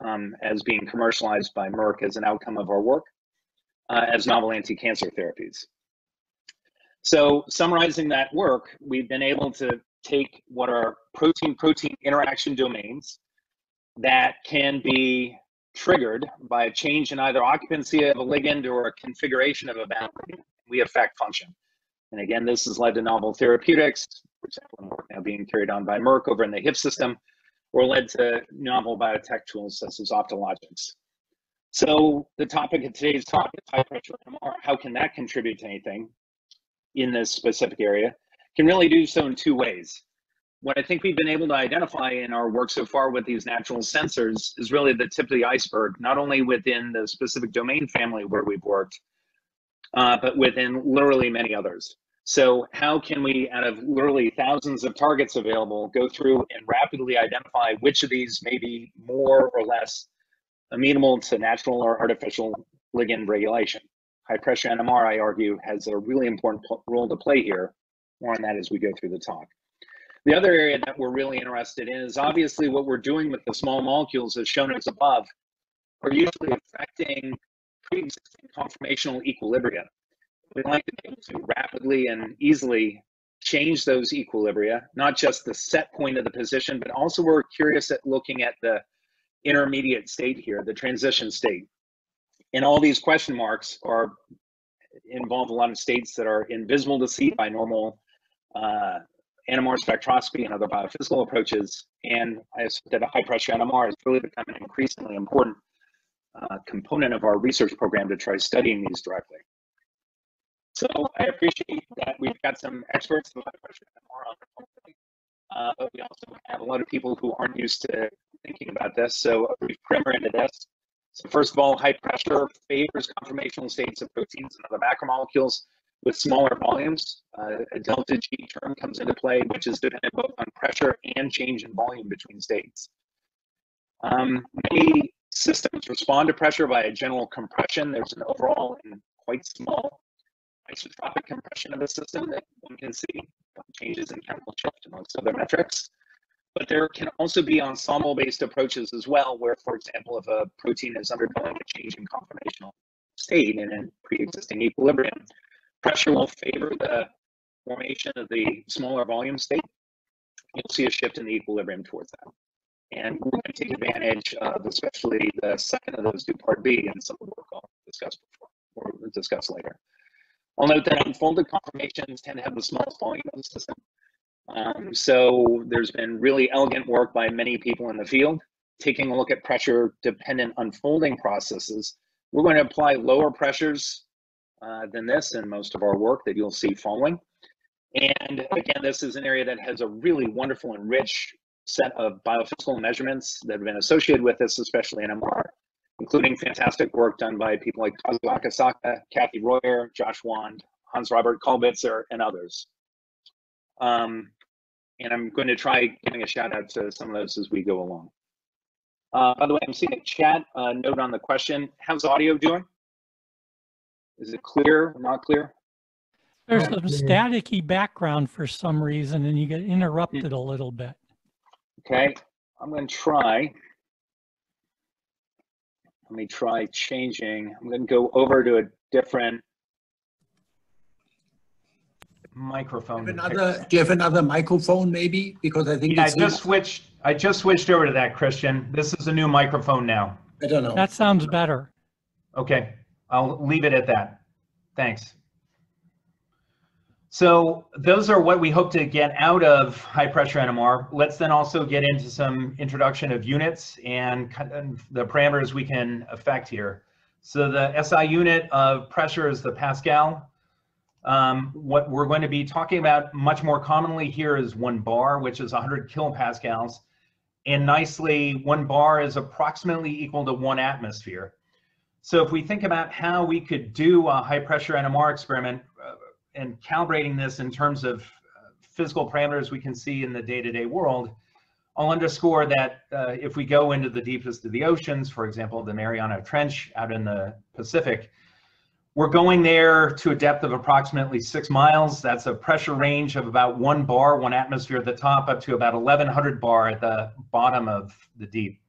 um, as being commercialized by Merck as an outcome of our work uh, as novel anti-cancer therapies. So summarizing that work, we've been able to take what are protein-protein interaction domains that can be triggered by a change in either occupancy of a ligand or a configuration of a ligand. We affect function. And again, this has led to novel therapeutics, for example, now being carried on by Merck over in the HIF system, or led to novel biotech tools such as Optologix. So the topic of today's talk is high pressure NMR. How can that contribute to anything in this specific area? Can really do so in two ways. What I think we've been able to identify in our work so far with these natural sensors is really the tip of the iceberg, not only within the specific domain family where we've worked, uh, but within literally many others. So how can we, out of literally thousands of targets available, go through and rapidly identify which of these may be more or less amenable to natural or artificial ligand regulation? High pressure NMR, I argue, has a really important role to play here. More on that as we go through the talk. The other area that we're really interested in is obviously what we're doing with the small molecules as shown as above are usually affecting pre-existing conformational equilibria. We like to be able to rapidly and easily change those equilibria, not just the set point of the position, but also we're curious at looking at the intermediate state here, the transition state. And all these question marks are involve a lot of states that are invisible to see by normal uh, NMR spectroscopy and other biophysical approaches. And I assume that a high pressure NMR has really become an increasingly important uh, component of our research program to try studying these directly. So I appreciate that we've got some experts in high pressure NMR on the uh, but we also have a lot of people who aren't used to thinking about this. So a brief primer into this. So first of all, high pressure favors conformational states of proteins and other macromolecules with smaller volumes. Uh, a delta G term comes into play, which is dependent both on pressure and change in volume between states. Um, many systems respond to pressure by a general compression. There's an overall and quite small isotropic compression of a system that one can see changes in chemical shift amongst other metrics. But there can also be ensemble-based approaches as well, where, for example, if a protein is undergoing a change in conformational state in a pre-existing equilibrium, pressure will favor the formation of the smaller volume state. You'll see a shift in the equilibrium towards that. And we're going to take advantage of especially the second of those two, part B, and some of the work I'll discuss before or discuss later. I'll note that unfolded conformations tend to have the smallest volume of the system. Um, so there's been really elegant work by many people in the field taking a look at pressure dependent unfolding processes. We're going to apply lower pressures uh, than this in most of our work that you'll see following. And again, this is an area that has a really wonderful and rich set of biophysical measurements that have been associated with this, especially NMR, including fantastic work done by people like Kazuo Akasaka, Kathy Royer, Josh Wand, Hans Robert Kalbitzer, and others. Um, and I'm going to try giving a shout out to some of those as we go along. Uh, by the way, I'm seeing a chat uh, note on the question. How's audio doing? Is it clear, or not clear? There's some staticky background for some reason and you get interrupted a little bit. Okay, I'm going to try. Let me try changing. I'm going to go over to a different microphone. Do you have another, do you have another microphone maybe? Because I think Yeah, I just switched, I just switched over to that, Christian. This is a new microphone now. I don't know. That sounds better. Okay, I'll leave it at that. Thanks. So those are what we hope to get out of high pressure NMR. Let's then also get into some introduction of units and the parameters we can affect here. So the SI unit of pressure is the Pascal. Um, what we're going to be talking about much more commonly here is one bar, which is 100 kilopascals. And nicely, one bar is approximately equal to one atmosphere. So if we think about how we could do a high pressure NMR experiment and calibrating this in terms of uh, physical parameters we can see in the day-to-day world, I'll underscore that uh, if we go into the deepest of the oceans, for example, the Mariana Trench out in the Pacific, we're going there to a depth of approximately six miles. That's a pressure range of about one bar, one atmosphere at the top, up to about 1100 bar at the bottom of the deep.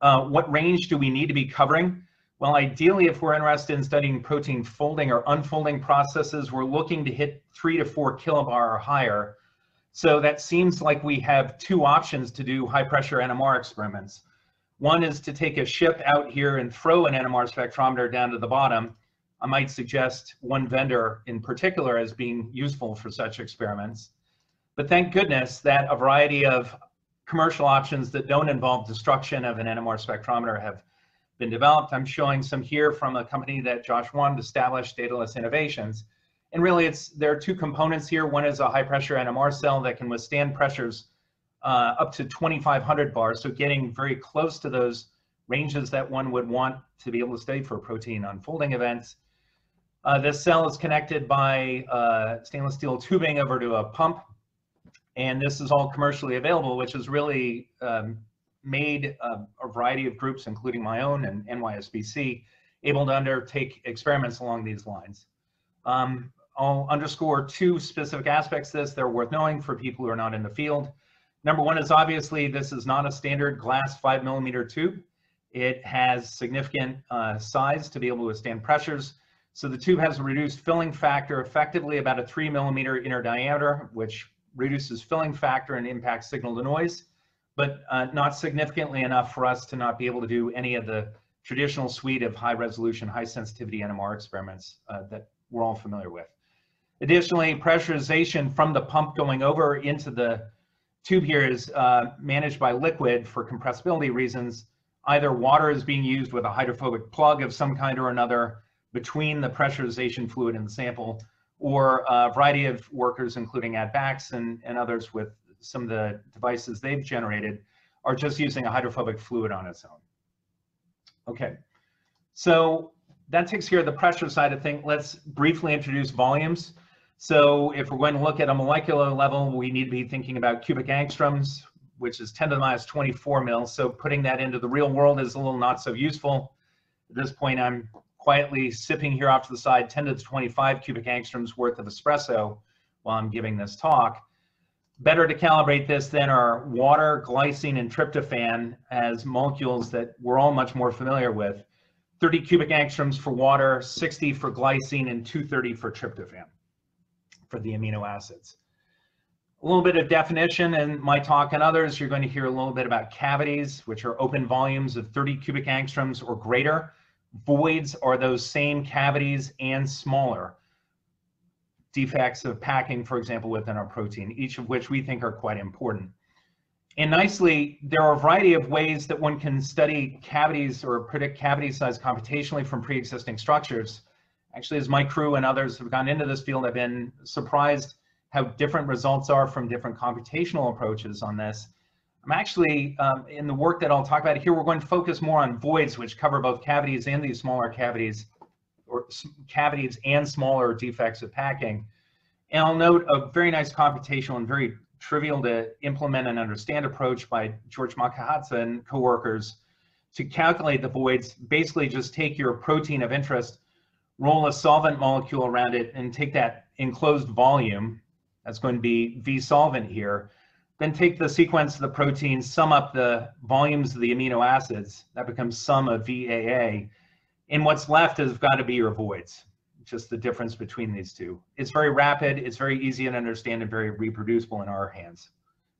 Uh, what range do we need to be covering? Well, ideally, if we're interested in studying protein folding or unfolding processes, we're looking to hit three to four kilobar or higher. So that seems like we have two options to do high pressure NMR experiments. One is to take a ship out here and throw an NMR spectrometer down to the bottom. I might suggest one vendor in particular as being useful for such experiments. But thank goodness that a variety of commercial options that don't involve destruction of an NMR spectrometer have been developed. I'm showing some here from a company that Josh Wand established, Daedalus Innovations. And really, it's there are two components here. One is a high pressure NMR cell that can withstand pressures uh, up to 2,500 bars, so getting very close to those ranges that one would want to be able to study for protein unfolding events. Uh, this cell is connected by uh, stainless steel tubing over to a pump, and this is all commercially available, which is really um, made a, a, variety of groups, including my own and NYSBC, able to undertake experiments along these lines. Um, I'll underscore two specific aspects of this that are worth knowing for people who are not in the field. Number one is obviously this is not a standard glass five millimeter tube. It has significant uh, size to be able to withstand pressures. So the tube has a reduced filling factor, effectively about a three millimeter inner diameter, which reduces filling factor and impacts signal to noise, but uh, not significantly enough for us to not be able to do any of the traditional suite of high resolution, high sensitivity NMR experiments uh, that we're all familiar with. Additionally, pressurization from the pump going over into the tube here is uh, managed by liquid for compressibility reasons. Either water is being used with a hydrophobic plug of some kind or another between the pressurization fluid and the sample, or a variety of workers, including Ad Bax and, and others with some of the devices they've generated, are just using a hydrophobic fluid on its own. Okay, so that takes care of the pressure side of things. Let's briefly introduce volumes. So if we're going to look at a molecular level, we need to be thinking about cubic angstroms, which is 10 to the minus 24 mils. So putting that into the real world is a little not so useful. At this point, I'm quietly sipping here off to the side 10 to the 25 cubic angstroms worth of espresso while I'm giving this talk. Better to calibrate this than our water, glycine, and tryptophan as molecules that we're all much more familiar with. 30 cubic angstroms for water, 60 for glycine, and 230 for tryptophan for the amino acids. A little bit of definition in my talk and others, you're going to hear a little bit about cavities, which are open volumes of 30 cubic angstroms or greater. Voids are those same cavities and smaller. Defects of packing, for example, within our protein, each of which we think are quite important. And nicely, there are a variety of ways that one can study cavities or predict cavity size computationally from pre-existing structures actually, as my crew and others have gone into this field, I've been surprised how different results are from different computational approaches on this. I'm actually, um, in the work that I'll talk about here, we're going to focus more on voids, which cover both cavities and these smaller cavities, or cavities and smaller defects of packing. And I'll note a very nice computational and very trivial to implement and understand approach by George Makhatadze and coworkers to calculate the voids. Basically, just take your protein of interest, roll a solvent molecule around it and take that enclosed volume, that's going to be V solvent here, then take the sequence of the protein, sum up the volumes of the amino acids, that becomes sum of VAA, and what's left has got to be your voids, just the difference between these two. It's very rapid, it's very easy to understand, and very reproducible in our hands.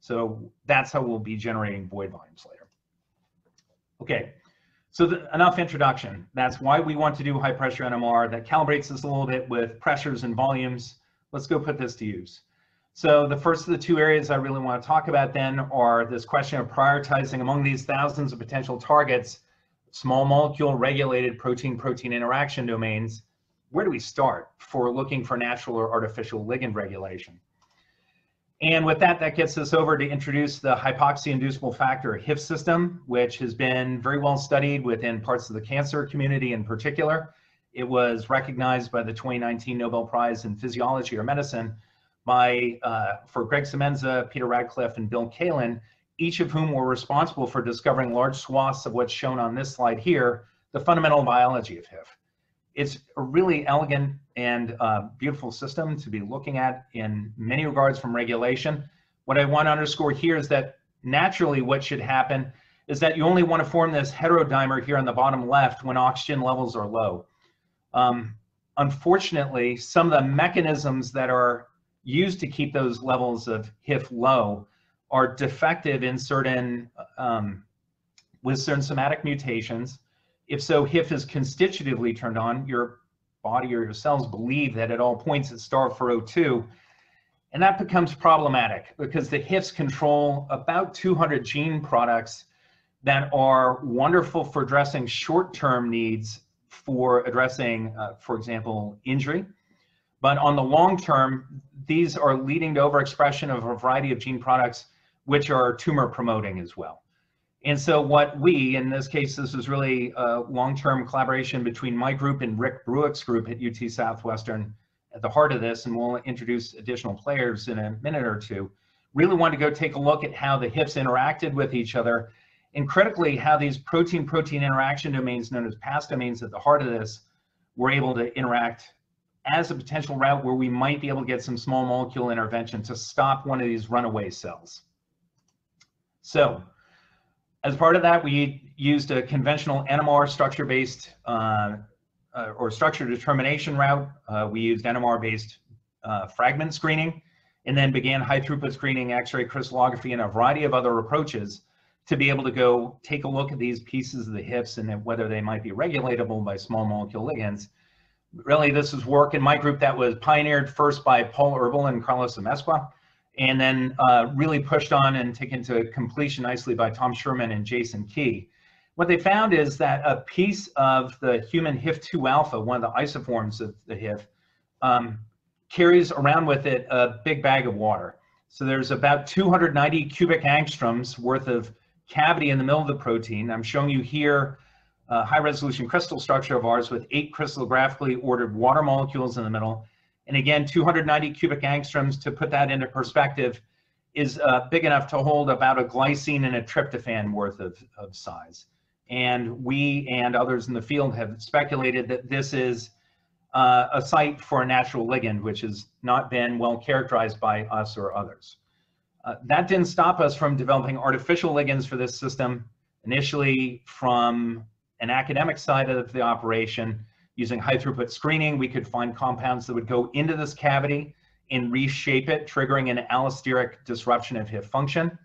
So that's how we'll be generating void volumes later. Okay, so the, enough introduction. That's why we want to do high pressure NMR. That calibrates us a little bit with pressures and volumes. Let's go put this to use. So the first of the two areas I really want to talk about then are this question of prioritizing among these thousands of potential targets, small molecule regulated protein-protein interaction domains. Where do we start for looking for natural or artificial ligand regulation? And with that, that gets us over to introduce the hypoxia-inducible factor HIF system, which has been very well studied within parts of the cancer community in particular. It was recognized by the 2019 Nobel Prize in Physiology or Medicine by, uh, for Greg Semenza, Peter Ratcliffe, and Bill Kaelin, each of whom were responsible for discovering large swaths of what's shown on this slide here, the fundamental biology of HIF. It's a really elegant and uh, beautiful system to be looking at in many regards from regulation. What I want to underscore here is that naturally what should happen is that you only want to form this heterodimer here on the bottom left when oxygen levels are low. Um, unfortunately, some of the mechanisms that are used to keep those levels of HIF low are defective in certain, um, with certain somatic mutations if so, HIF is constitutively turned on. Your body or your cells believe that at all points it's starved for O2. And that becomes problematic because the HIFs control about 200 gene products that are wonderful for addressing short-term needs for addressing, uh, for example, injury. But on the long term, these are leading to overexpression of a variety of gene products which are tumor promoting as well. And so what we, in this case, this is really a long-term collaboration between my group and Rick Bruick's group at UT Southwestern at the heart of this, and we'll introduce additional players in a minute or two, really want to go take a look at how the HIFs interacted with each other, and critically, how these protein-protein interaction domains known as PAS domains at the heart of this were able to interact as a potential route where we might be able to get some small molecule intervention to stop one of these runaway cells. So as part of that, we used a conventional NMR structure-based uh, uh, or structure determination route. Uh, we used NMR-based uh, fragment screening and then began high throughput screening, X-ray crystallography, and a variety of other approaches to be able to go take a look at these pieces of the HIFs and whether they might be regulatable by small molecule ligands. Really, this is work in my group that was pioneered first by Paul Erbel and Carlos Amezcua, and then uh, really pushed on and taken to completion nicely by Tom Scheuermann and Jason Key. What they found is that a piece of the human HIF2 alpha, one of the isoforms of the HIF, um, carries around with it a big bag of water. So there's about 290 cubic angstroms worth of cavity in the middle of the protein. I'm showing you here a high resolution crystal structure of ours with eight crystallographically ordered water molecules in the middle. And again, 290 cubic angstroms, to put that into perspective, is uh, big enough to hold about a glycine and a tryptophan worth of, of size. And we and others in the field have speculated that this is uh, a site for a natural ligand, which has not been well characterized by us or others. Uh, that didn't stop us from developing artificial ligands for this system, initially from an academic side of the operation. Using high throughput screening, we could find compounds that would go into this cavity and reshape it, triggering an allosteric disruption of HIF function.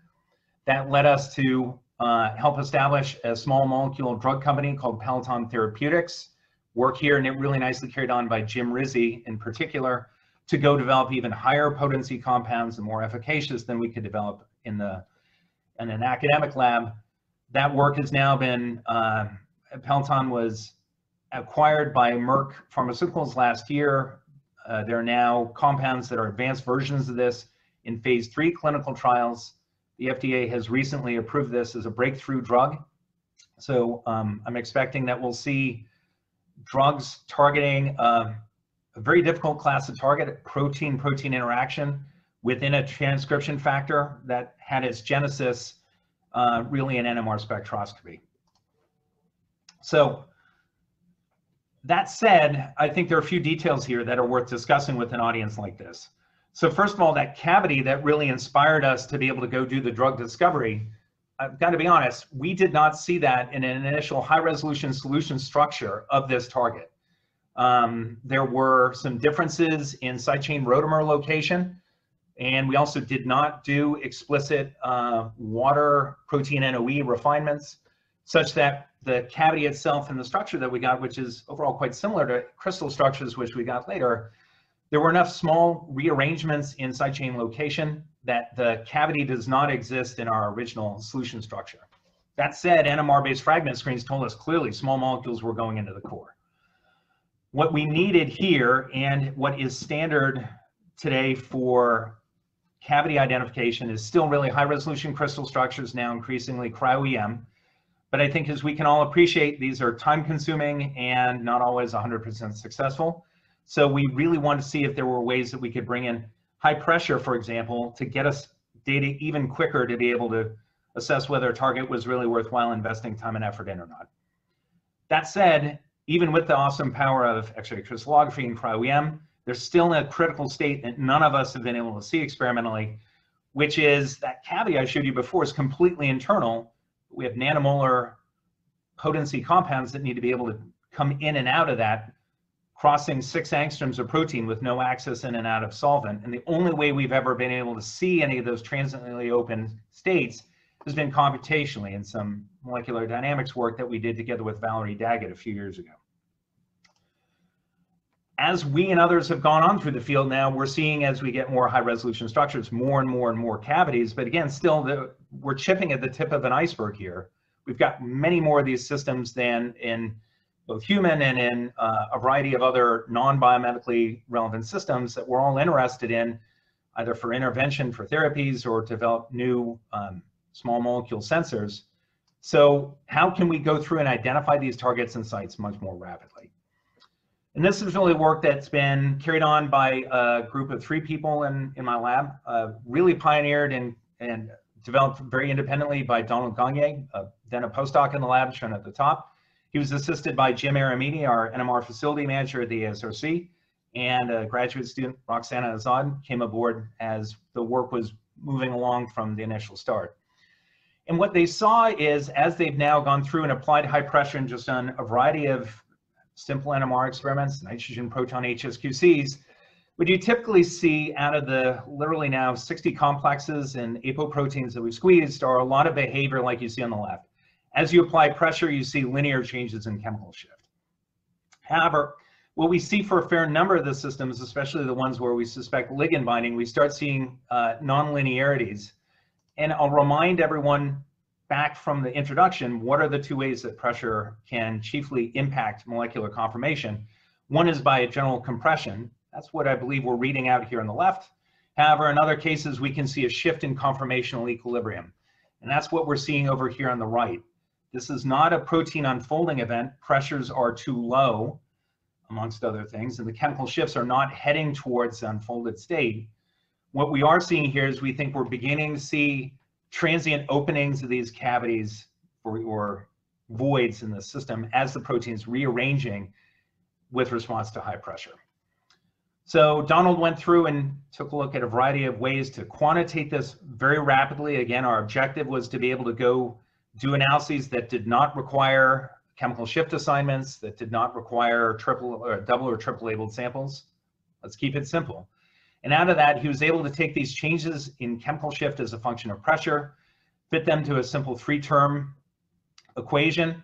That led us to uh, help establish a small molecule drug company called Peloton Therapeutics, work here, and it really nicely carried on by Jim Rizzi in particular, to go develop even higher potency compounds and more efficacious than we could develop in the in an academic lab. That work has now been, uh, Peloton was acquired by Merck Pharmaceuticals last year. Uh, there are now compounds that are advanced versions of this in phase three clinical trials. The FDA has recently approved this as a breakthrough drug. So um, I'm expecting that we'll see drugs targeting uh, a very difficult class of target, protein-protein interaction within a transcription factor that had its genesis uh, really in NMR spectroscopy. So that said, I think there are a few details here that are worth discussing with an audience like this. So first of all, that cavity that really inspired us to be able to go do the drug discovery I've got to be honest, we did not see that in an initial high resolution solution structure of this target. Um, there were some differences in side chain rotamer location, and we also did not do explicit uh, water protein NOE refinements such that the cavity itself and the structure that we got, which is overall quite similar to crystal structures which we got later, there were enough small rearrangements in side chain location that the cavity does not exist in our original solution structure. That said, NMR-based fragment screens told us clearly small molecules were going into the core. What we needed here and what is standard today for cavity identification is still really high resolution crystal structures now increasingly cryo-EM. But I think as we can all appreciate, these are time consuming and not always 100% successful. So we really wanted to see if there were ways that we could bring in high pressure, for example, to get us data even quicker to be able to assess whether a target was really worthwhile investing time and effort in or not. That said, even with the awesome power of X-ray crystallography and cryo-EM, there's still a critical state that none of us have been able to see experimentally, which is that cavity I showed you before is completely internal. We have nanomolar potency compounds that need to be able to come in and out of that crossing six angstroms of protein with no access in and out of solvent. And the only way we've ever been able to see any of those transiently open states has been computationally in some molecular dynamics work that we did together with Valerie Daggett a few years ago. As we and others have gone on through the field now, we're seeing as we get more high resolution structures, more and more and more cavities. But again, still the, we're chipping at the tip of an iceberg here. We've got many more of these systems than in both human and in uh, a variety of other non-biomedically relevant systems that we're all interested in, either for intervention for therapies or develop new um, small molecule sensors. So how can we go through and identify these targets and sites much more rapidly? And this is really work that's been carried on by a group of three people in, in my lab, uh, really pioneered and, and developed very independently by Donald Gagne, uh, then a postdoc in the lab shown at the top. He was assisted by Jim Aramini, our NMR facility manager at the ASRC, and a graduate student, Roxana Azad, came aboard as the work was moving along from the initial start. And what they saw is as they've now gone through and applied high pressure and just done a variety of simple NMR experiments, nitrogen proton HSQCs, what you typically see out of the literally now 60 complexes and apoproteins that we've squeezed are a lot of behavior like you see on the left. As you apply pressure, you see linear changes in chemical shift. However, what we see for a fair number of the systems, especially the ones where we suspect ligand binding, we start seeing uh, non-linearities. And I'll remind everyone back from the introduction, what are the two ways that pressure can chiefly impact molecular conformation? One is by a general compression. That's what I believe we're reading out here on the left. However, in other cases, we can see a shift in conformational equilibrium. And that's what we're seeing over here on the right. This is not a protein unfolding event. Pressures are too low amongst other things, and the chemical shifts are not heading towards the unfolded state. What we are seeing here is we think we're beginning to see transient openings of these cavities or, or voids in the system as the protein is rearranging with response to high pressure. So Donald went through and took a look at a variety of ways to quantitate this very rapidly. Again, our objective was to be able to go do analyses that did not require chemical shift assignments that did not require triple or double or triple labeled samples. Let's keep it simple. And out of that, he was able to take these changes in chemical shift as a function of pressure, fit them to a simple three-term equation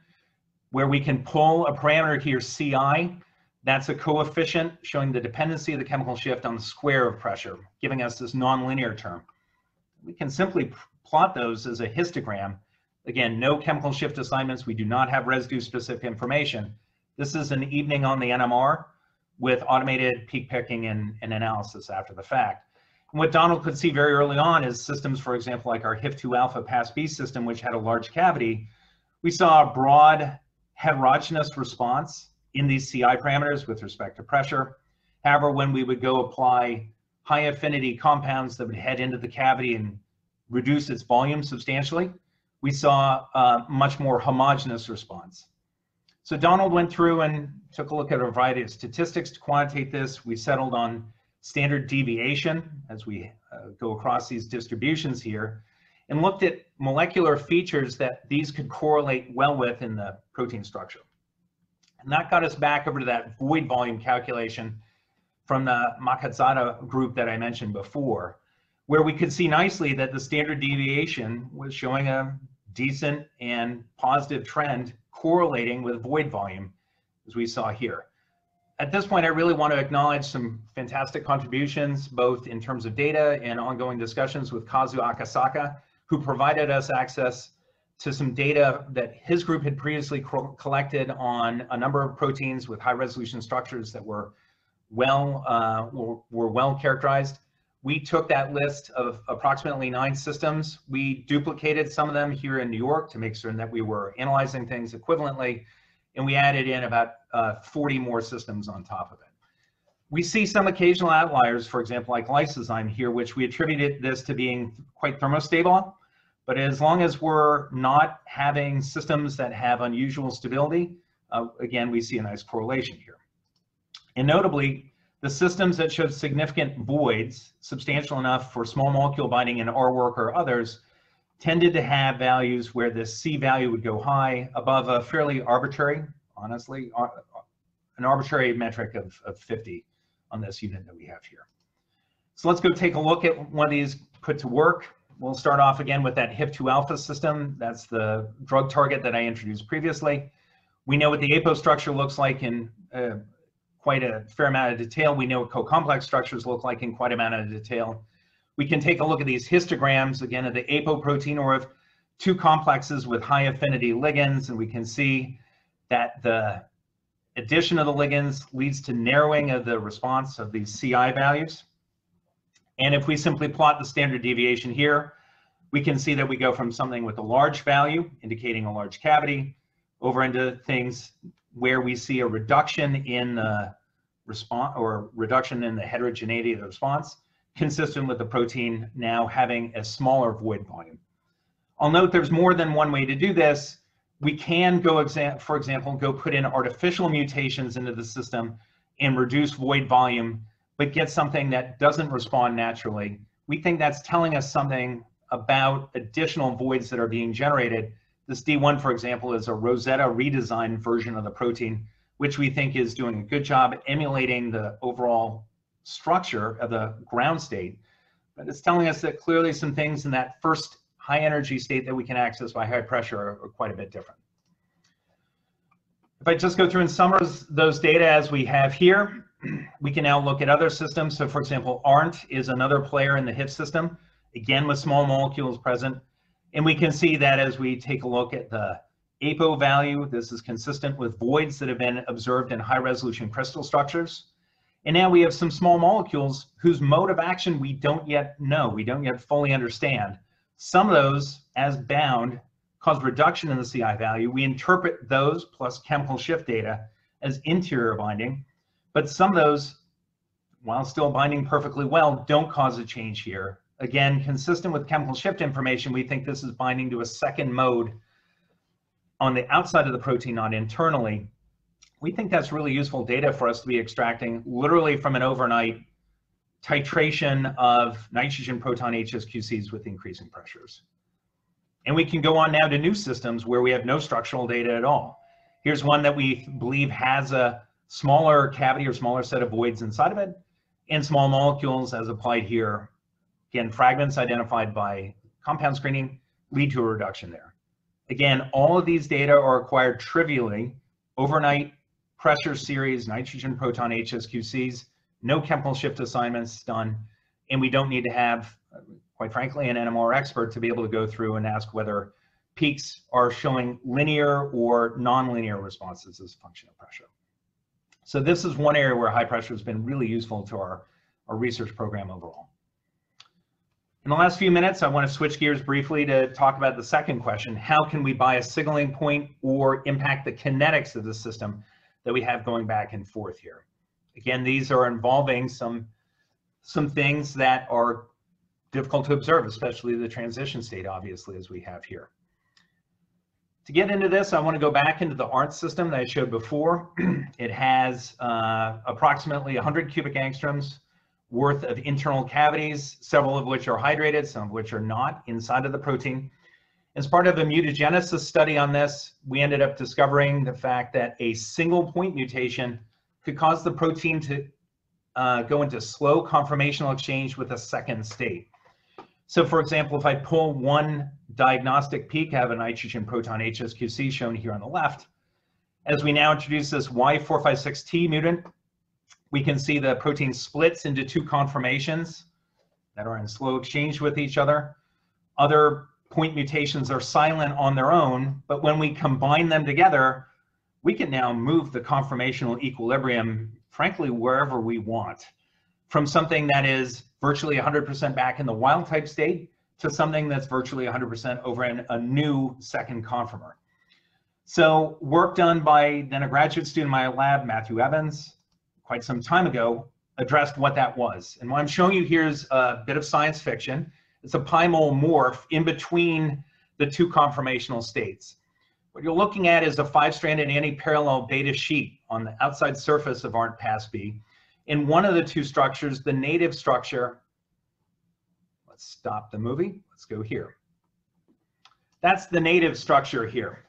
where we can pull a parameter here, Ci. That's a coefficient showing the dependency of the chemical shift on the square of pressure, giving us this nonlinear term. We can simply plot those as a histogram Again, no chemical shift assignments. We do not have residue specific information. This is an evening on the NMR with automated peak picking and, and analysis after the fact. And what Donald could see very early on is systems, for example, like our HIF2 alpha PAS-B system, which had a large cavity, we saw a broad heterogeneous response in these CI parameters with respect to pressure. However, when we would go apply high affinity compounds that would head into the cavity and reduce its volume substantially, we saw a much more homogeneous response. So Donald went through and took a look at a variety of statistics to quantitate this. We settled on standard deviation as we uh, go across these distributions here and looked at molecular features that these could correlate well with in the protein structure. And that got us back over to that void volume calculation from the Makhatadze group that I mentioned before, where we could see nicely that the standard deviation was showing a decent and positive trend correlating with void volume, as we saw here. At this point, I really want to acknowledge some fantastic contributions, both in terms of data and ongoing discussions with Kazu Akasaka, who provided us access to some data that his group had previously collected on a number of proteins with high resolution structures that were well, uh, were, were well characterized we took that list of approximately nine systems. We duplicated some of them here in New York to make certain that we were analyzing things equivalently, and we added in about uh, 40 more systems on top of it. We see some occasional outliers, for example, like lysozyme here, which we attributed this to being quite thermostable. But as long as we're not having systems that have unusual stability, uh, again, we see a nice correlation here. And notably, the systems that showed significant voids, substantial enough for small molecule binding in our work or others, tended to have values where the C value would go high above a fairly arbitrary, honestly, an arbitrary metric of, of 50 on this unit that we have here. So let's go take a look at one of these put to work. We'll start off again with that HIF2 alpha system. That's the drug target that I introduced previously. We know what the apo structure looks like in uh, quite a fair amount of detail. We know what co-complex structures look like in quite a amount of detail. We can take a look at these histograms, again, of the apoprotein or of two complexes with high affinity ligands, and we can see that the addition of the ligands leads to narrowing of the response of these CI values. And if we simply plot the standard deviation here, we can see that we go from something with a large value, indicating a large cavity, over into things where we see a reduction in the response or reduction in the heterogeneity of the response, consistent with the protein now having a smaller void volume. I'll note there's more than one way to do this. We can go, for example, go put in artificial mutations into the system and reduce void volume, but get something that doesn't respond naturally. We think that's telling us something about additional voids that are being generated. This D1, for example, is a Rosetta redesigned version of the protein, which we think is doing a good job emulating the overall structure of the ground state. But it's telling us that clearly some things in that first high energy state that we can access by high pressure are, are quite a bit different. If I just go through and summarize those data as we have here, we can now look at other systems. So for example, ARNT is another player in the HIF system, again with small molecules present. And we can see that as we take a look at the APO value, this is consistent with voids that have been observed in high resolution crystal structures. And now we have some small molecules whose mode of action we don't yet know, we don't yet fully understand. Some of those, as bound, cause reduction in the CI value. We interpret those plus chemical shift data as interior binding. But some of those, while still binding perfectly well, don't cause a change here. Again, consistent with chemical shift information, we think this is binding to a second mode on the outside of the protein, not internally. We think that's really useful data for us to be extracting literally from an overnight titration of nitrogen proton HSQCs with increasing pressures. And we can go on now to new systems where we have no structural data at all. Here's one that we believe has a smaller cavity or smaller set of voids inside of it, and small molecules as applied here. Again, fragments identified by compound screening lead to a reduction there. Again, all of these data are acquired trivially, overnight pressure series, nitrogen proton HSQCs, no chemical shift assignments done, and we don't need to have, quite frankly, an NMR expert to be able to go through and ask whether peaks are showing linear or nonlinear responses as a function of pressure. So this is one area where high pressure has been really useful to our, our research program overall. In the last few minutes, I want to switch gears briefly to talk about the second question. How can we buy a signaling point or impact the kinetics of the system that we have going back and forth here? Again, these are involving some, some things that are difficult to observe, especially the transition state, obviously, as we have here. To get into this, I want to go back into the ARNT system that I showed before. it has uh, approximately 100 cubic angstroms worth of internal cavities, several of which are hydrated, some of which are not inside of the protein. As part of a mutagenesis study on this, we ended up discovering the fact that a single point mutation could cause the protein to uh, go into slow conformational exchange with a second state. So for example, if I pull one diagnostic peak, have a nitrogen proton HSQC shown here on the left. As we now introduce this Y456T mutant, we can see the protein splits into two conformations that are in slow exchange with each other. Other point mutations are silent on their own, but when we combine them together, we can now move the conformational equilibrium, frankly, wherever we want from something that is virtually 100% back in the wild type state to something that's virtually 100% over in a new second conformer. So work done by then a graduate student in my lab, Matthew Evans, quite some time ago, addressed what that was. And what I'm showing you here is a bit of science fiction. It's a PyMOL morph in between the two conformational states. What you're looking at is a five-stranded anti-parallel beta sheet on the outside surface of ARNT PAS-B in one of the two structures, the native structure, let's stop the movie, let's go here. That's the native structure here.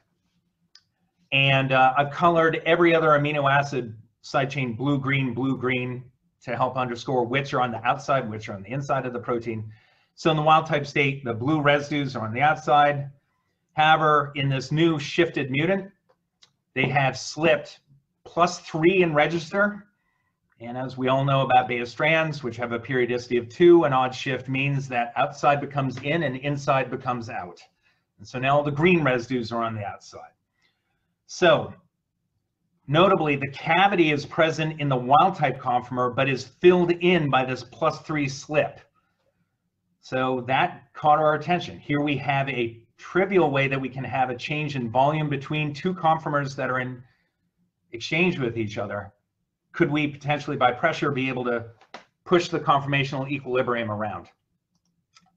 And uh, I've colored every other amino acid side chain blue, green, blue, green to help underscore which are on the outside, which are on the inside of the protein. So in the wild type state, the blue residues are on the outside. However, in this new shifted mutant, they have slipped plus three in register and as we all know about beta strands, which have a periodicity of two, an odd shift means that outside becomes in and inside becomes out. And so now the green residues are on the outside. So notably, the cavity is present in the wild type conformer, but is filled in by this plus three slip. So that caught our attention. Here we have a trivial way that we can have a change in volume between two conformers that are in exchange with each other could we potentially by pressure be able to push the conformational equilibrium around?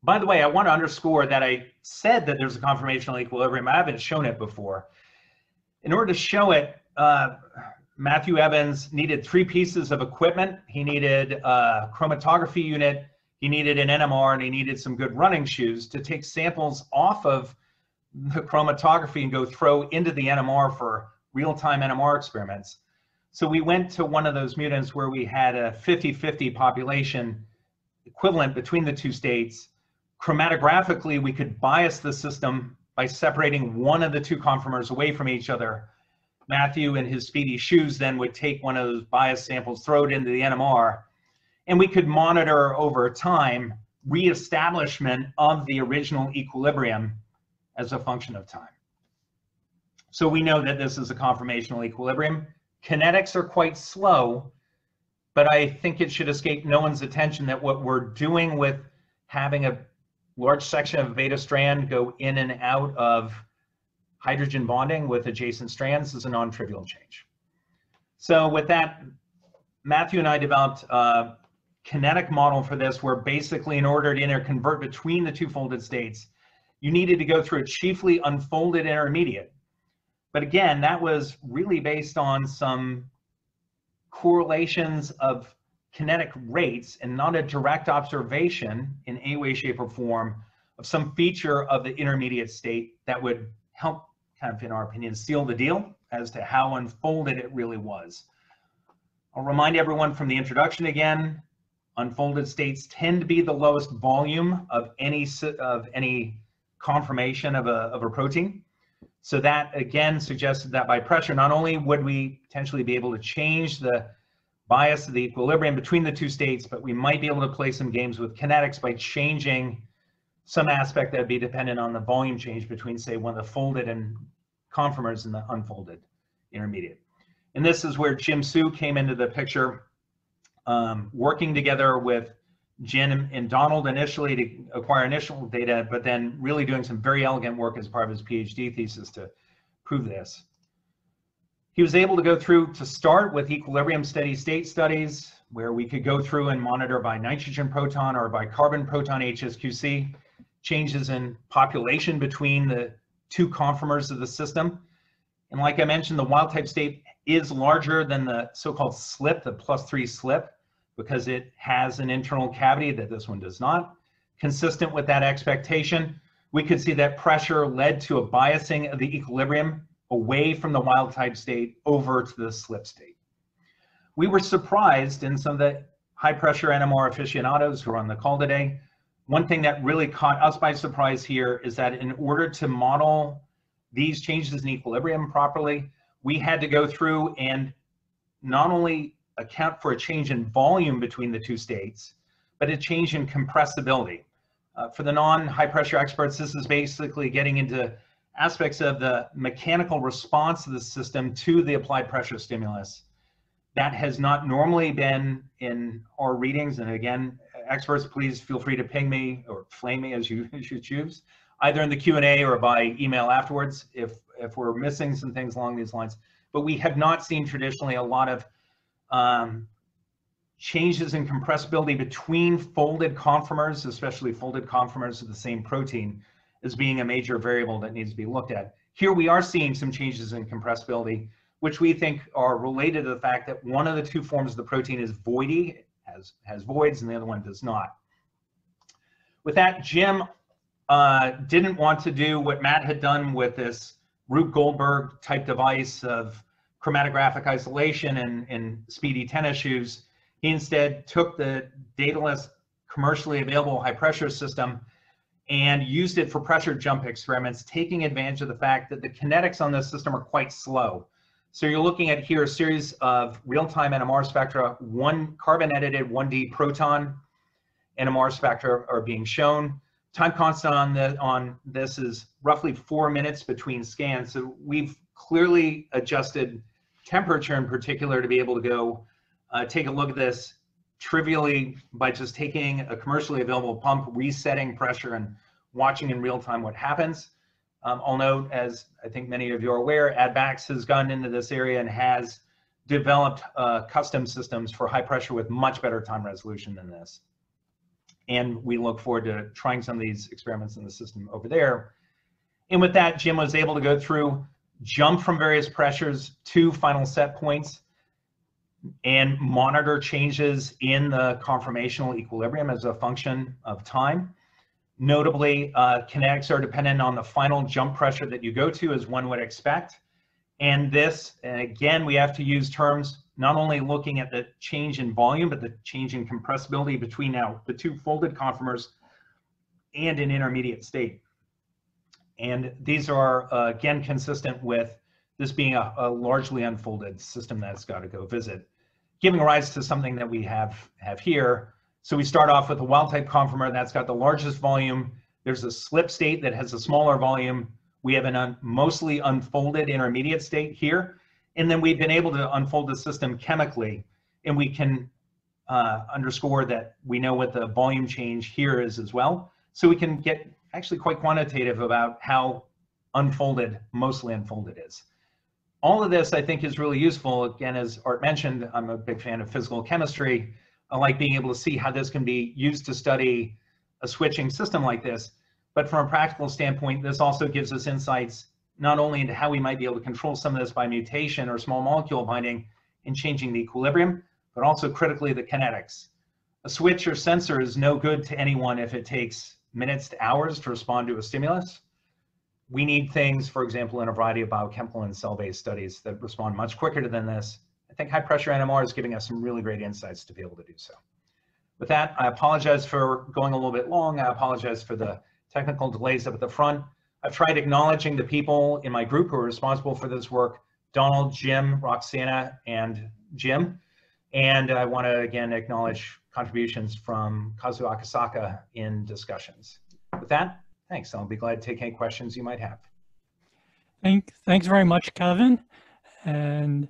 By the way, I want to underscore that I said that there's a conformational equilibrium. I haven't shown it before. In order to show it, uh, Matthew Evans needed three pieces of equipment. He needed a chromatography unit, he needed an NMR and he needed some good running shoes to take samples off of the chromatography and go throw into the NMR for real-time NMR experiments. So we went to one of those mutants where we had a 50-50 population equivalent between the two states. Chromatographically, we could bias the system by separating one of the two conformers away from each other. Matthew and his speedy shoes then would take one of those bias samples, throw it into the NMR, and we could monitor over time reestablishment of the original equilibrium as a function of time. So we know that this is a conformational equilibrium. Kinetics are quite slow, but I think it should escape no one's attention that what we're doing with having a large section of beta strand go in and out of hydrogen bonding with adjacent strands is a non-trivial change. So with that, Matthew and I developed a kinetic model for this where basically in order to interconvert between the two folded states, you needed to go through a chiefly unfolded intermediate. But again, that was really based on some correlations of kinetic rates and not a direct observation in any way, shape, or form of some feature of the intermediate state that would help, kind of in our opinion, seal the deal as to how unfolded it really was. I'll remind everyone from the introduction again, unfolded states tend to be the lowest volume of any of any conformation of a, of a protein. So that again suggested that by pressure, not only would we potentially be able to change the bias of the equilibrium between the two states, but we might be able to play some games with kinetics by changing some aspect that would be dependent on the volume change between, say, one of the folded and conformers and the unfolded intermediate. And this is where Jim Hsu came into the picture, um, working together with Jim and Donald initially to acquire initial data, but then really doing some very elegant work as part of his PhD thesis to prove this. He was able to go through to start with equilibrium steady state studies where we could go through and monitor by nitrogen proton or by carbon proton HSQC changes in population between the two conformers of the system. And like I mentioned, the wild type state is larger than the so-called slip, the plus three slip, because it has an internal cavity that this one does not. Consistent with that expectation, we could see that pressure led to a biasing of the equilibrium away from the wild type state over to the slip state. We were surprised in some of the high pressure NMR aficionados who are on the call today. One thing that really caught us by surprise here is that in order to model these changes in equilibrium properly, we had to go through and not only account for a change in volume between the two states, but a change in compressibility. Uh, for the non-high pressure experts, this is basically getting into aspects of the mechanical response of the system to the applied pressure stimulus that has not normally been in our readings. And again, experts, please feel free to ping me or flame me as you, as you choose, either in the Q&A or by email afterwards if, if we're missing some things along these lines. But we have not seen traditionally a lot of um, changes in compressibility between folded conformers, especially folded conformers of the same protein, as being a major variable that needs to be looked at. Here we are seeing some changes in compressibility, which we think are related to the fact that one of the two forms of the protein is voidy, has, has voids, and the other one does not. With that, Jim uh, didn't want to do what Matt had done with this Rube Goldberg type device of chromatographic isolation and, and speedy tennis shoes. He instead took the Daedalus commercially available high pressure system and used it for pressure jump experiments, taking advantage of the fact that the kinetics on this system are quite slow. So you're looking at here a series of real-time NMR spectra, one carbon edited 1D proton NMR spectra are being shown. Time constant on, the, on this is roughly four minutes between scans. So we've clearly adjusted temperature in particular to be able to go uh, take a look at this trivially by just taking a commercially available pump, resetting pressure and watching in real time what happens. Um, I'll note, as I think many of you are aware, Ad Bax has gone into this area and has developed uh, custom systems for high pressure with much better time resolution than this. And we look forward to trying some of these experiments in the system over there. And with that, Jim was able to go through, jump from various pressures to final set points and monitor changes in the conformational equilibrium as a function of time. Notably, uh, kinetics are dependent on the final jump pressure that you go to as one would expect. And this, and again, we have to use terms not only looking at the change in volume, but the change in compressibility between now the two folded conformers and an intermediate state. And these are, uh, again, consistent with this being a, a, largely unfolded system that's got to go visit, giving rise to something that we have, have here. So we start off with a wild type conformer that's got the largest volume. There's a slip state that has a smaller volume. We have a un, mostly unfolded intermediate state here. And then we've been able to unfold the system chemically and we can uh, underscore that we know what the volume change here is as well. So we can get actually quite quantitative about how unfolded, mostly unfolded is. All of this I think is really useful. Again, as Art mentioned, I'm a big fan of physical chemistry. I like being able to see how this can be used to study a switching system like this. But from a practical standpoint, this also gives us insights not only into how we might be able to control some of this by mutation or small molecule binding and changing the equilibrium, but also critically the kinetics. A switch or sensor is no good to anyone if it takes minutes to hours to respond to a stimulus. We need things, for example, in a variety of biochemical and cell-based studies that respond much quicker than this. I think high pressure NMR is giving us some really great insights to be able to do so. With that, I apologize for going a little bit long. I apologize for the technical delays up at the front. I've tried acknowledging the people in my group who are responsible for this work, Donald, Jim, Roxana, and Jim. And I want to again acknowledge contributions from Kazuo Akasaka in discussions. With that, thanks. I'll be glad to take any questions you might have. Thank, thanks very much, Kevin. And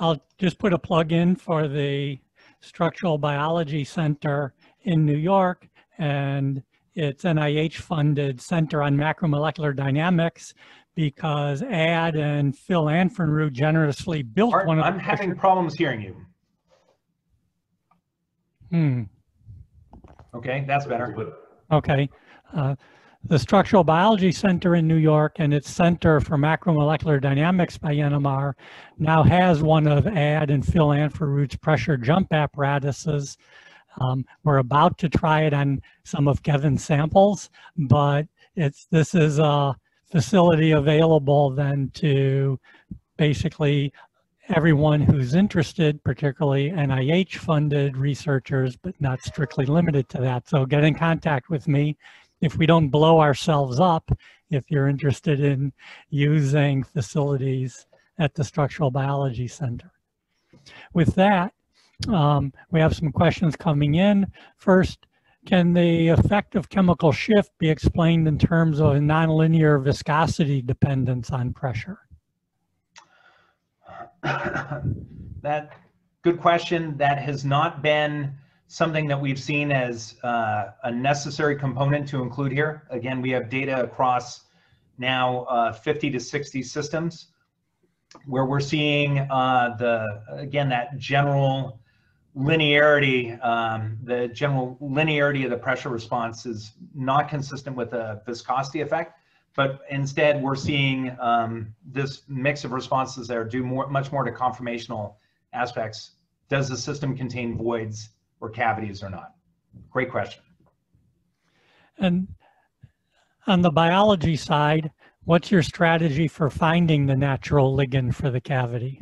I'll just put a plug in for the Structural Biology Center in New York and its NIH funded Center on Macromolecular Dynamics because Ad and Phil Anfinrud generously built Art, one of I'm having problems hearing you. Hmm. Okay, that's better. Okay. Uh, the Structural Biology Center in New York and its Center for Macromolecular Dynamics by NMR now has one of Ad and Phil Anfinrud's pressure jump apparatuses. Um, we're about to try it on some of Kevin's samples, but it's this is a facility available then to basically everyone who's interested, particularly NIH funded researchers, but not strictly limited to that. So get in contact with me if we don't blow ourselves up, if you're interested in using facilities at the Structural Biology Center. With that, um, we have some questions coming in. First, can the effect of chemical shift be explained in terms of a nonlinear viscosity dependence on pressure? that good question. That has not been something that we've seen as uh, a necessary component to include here. Again, we have data across now uh, 50 to 60 systems where we're seeing uh, the, again, that general linearity, um, the general linearity of the pressure response is not consistent with a viscosity effect, but instead we're seeing um, this mix of responses that are due more, much more to conformational aspects. Does the system contain voids or cavities or not? Great question. And on the biology side, what's your strategy for finding the natural ligand for the cavity?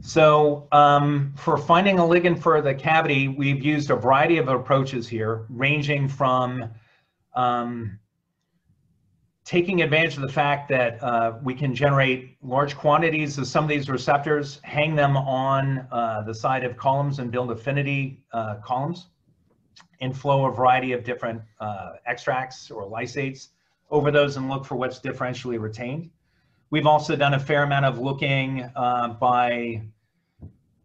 So um, for finding a ligand for the cavity, we've used a variety of approaches here, ranging from um, taking advantage of the fact that uh, we can generate large quantities of some of these receptors, hang them on uh, the side of columns and build affinity uh, columns, and flow a variety of different uh, extracts or lysates over those and look for what's differentially retained. We've also done a fair amount of looking uh, by,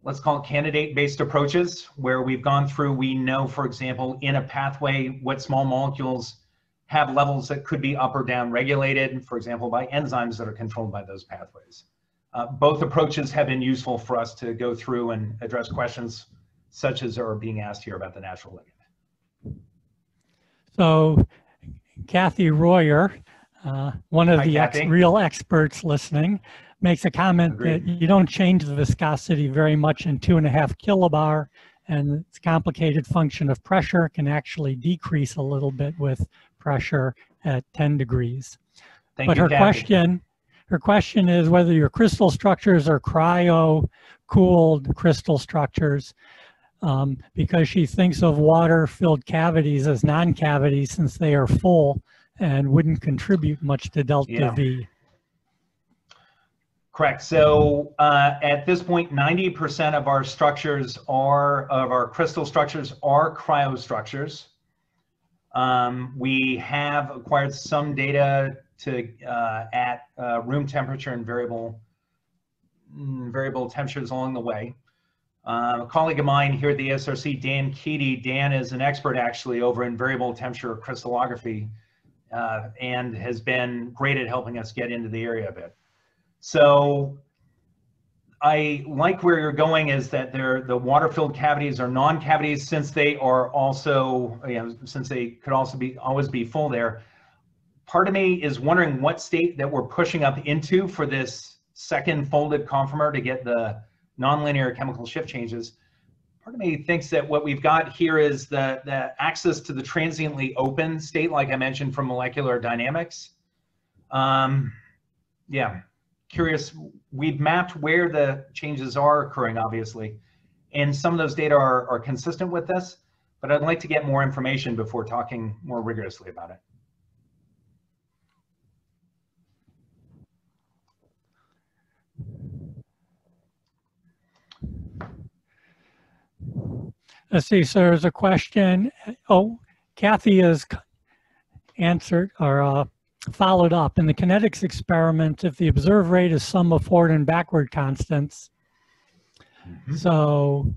let's call it candidate-based approaches, where we've gone through, we know, for example, in a pathway, what small molecules have levels that could be up or down regulated, for example, by enzymes that are controlled by those pathways. Uh, both approaches have been useful for us to go through and address questions such as are being asked here about the natural ligand. So Kathy Royer, uh, one of Hi, the ex real experts listening, makes a comment that you don't change the viscosity very much in two and a half kilobar, and its complicated function of pressure can actually decrease a little bit with pressure at 10 degrees. Thank But you, her Kathy. question, her question is whether your crystal structures are cryo-cooled crystal structures, um, because she thinks of water-filled cavities as non-cavities since they are full and wouldn't contribute much to delta Yeah. V. Correct. So uh, at this point, 90% of our structures are, of our crystal structures are cryostructures. Um, we have acquired some data to uh, at uh, room temperature and variable mm, variable temperatures along the way. Uh, a colleague of mine here at the SRC, Dan Keedy, Dan is an expert actually over in variable temperature crystallography uh, and has been great at helping us get into the area a bit. So I like where you're going is that they're, the water-filled cavities are non-cavities since they are also, you know, since they could also be, always be full there. Part of me is wondering what state that we're pushing up into for this second folded conformer to get the nonlinear chemical shift changes. Part of me thinks that what we've got here is the, the access to the transiently open state, like I mentioned from molecular dynamics. Um, yeah, curious, we've mapped where the changes are occurring, obviously, and some of those data are, are consistent with this, but I'd like to get more information before talking more rigorously about it. Let's see, so there's a question. Oh, Kathy has answered or uh, followed up. In the kinetics experiment, if the observed rate is sum of forward and backward constants, so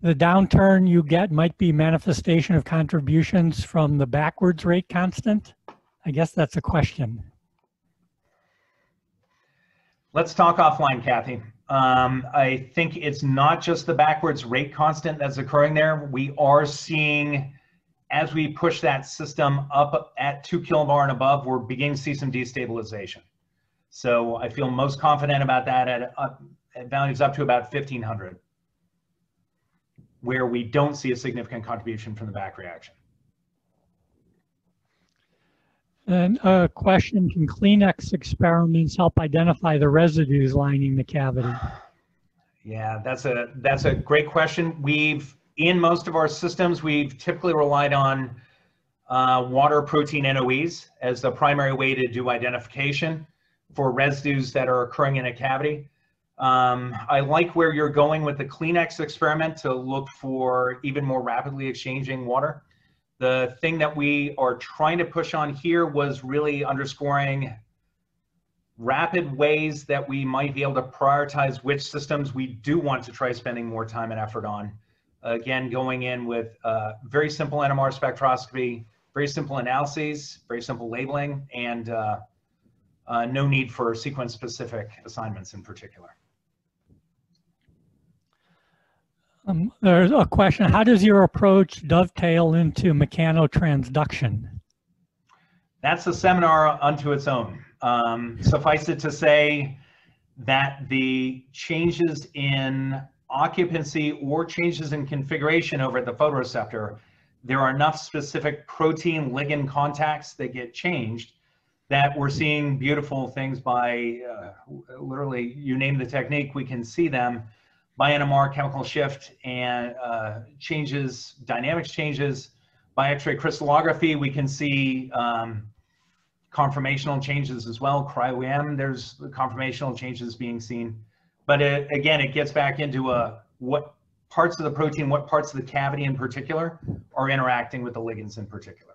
the downturn you get might be manifestation of contributions from the backwards rate constant? I guess that's a question. Let's talk offline, Kathy. Um, I think it's not just the backwards rate constant that's occurring there. We are seeing, as we push that system up at two kilobar and above, we're beginning to see some destabilization. So I feel most confident about that at, up, at values up to about 1500, where we don't see a significant contribution from the back reaction. And a question, can CLEANEX experiments help identify the residues lining the cavity? Yeah, that's a that's a great question. We've in most of our systems we've typically relied on uh, water protein NOEs as the primary way to do identification for residues that are occurring in a cavity. Um, I like where you're going with the CLEANEX experiment to look for even more rapidly exchanging water. The thing that we are trying to push on here was really underscoring rapid ways that we might be able to prioritize which systems we do want to try spending more time and effort on. Again, going in with uh, very simple NMR spectroscopy, very simple analyses, very simple labeling, and uh, uh, no need for sequence-specific assignments in particular. Um, there's a question, how does your approach dovetail into mechanotransduction? That's a seminar unto its own. Um, suffice it to say that the changes in occupancy or changes in configuration over at the photoreceptor, there are enough specific protein ligand contacts that get changed that we're seeing beautiful things by uh, literally, you name the technique, we can see them by NMR chemical shift and uh, changes, dynamics changes. By X-ray crystallography, we can see um, conformational changes as well. Cryo-EM, there's conformational changes being seen. But it, again, it gets back into a, what parts of the protein, what parts of the cavity in particular are interacting with the ligands in particular.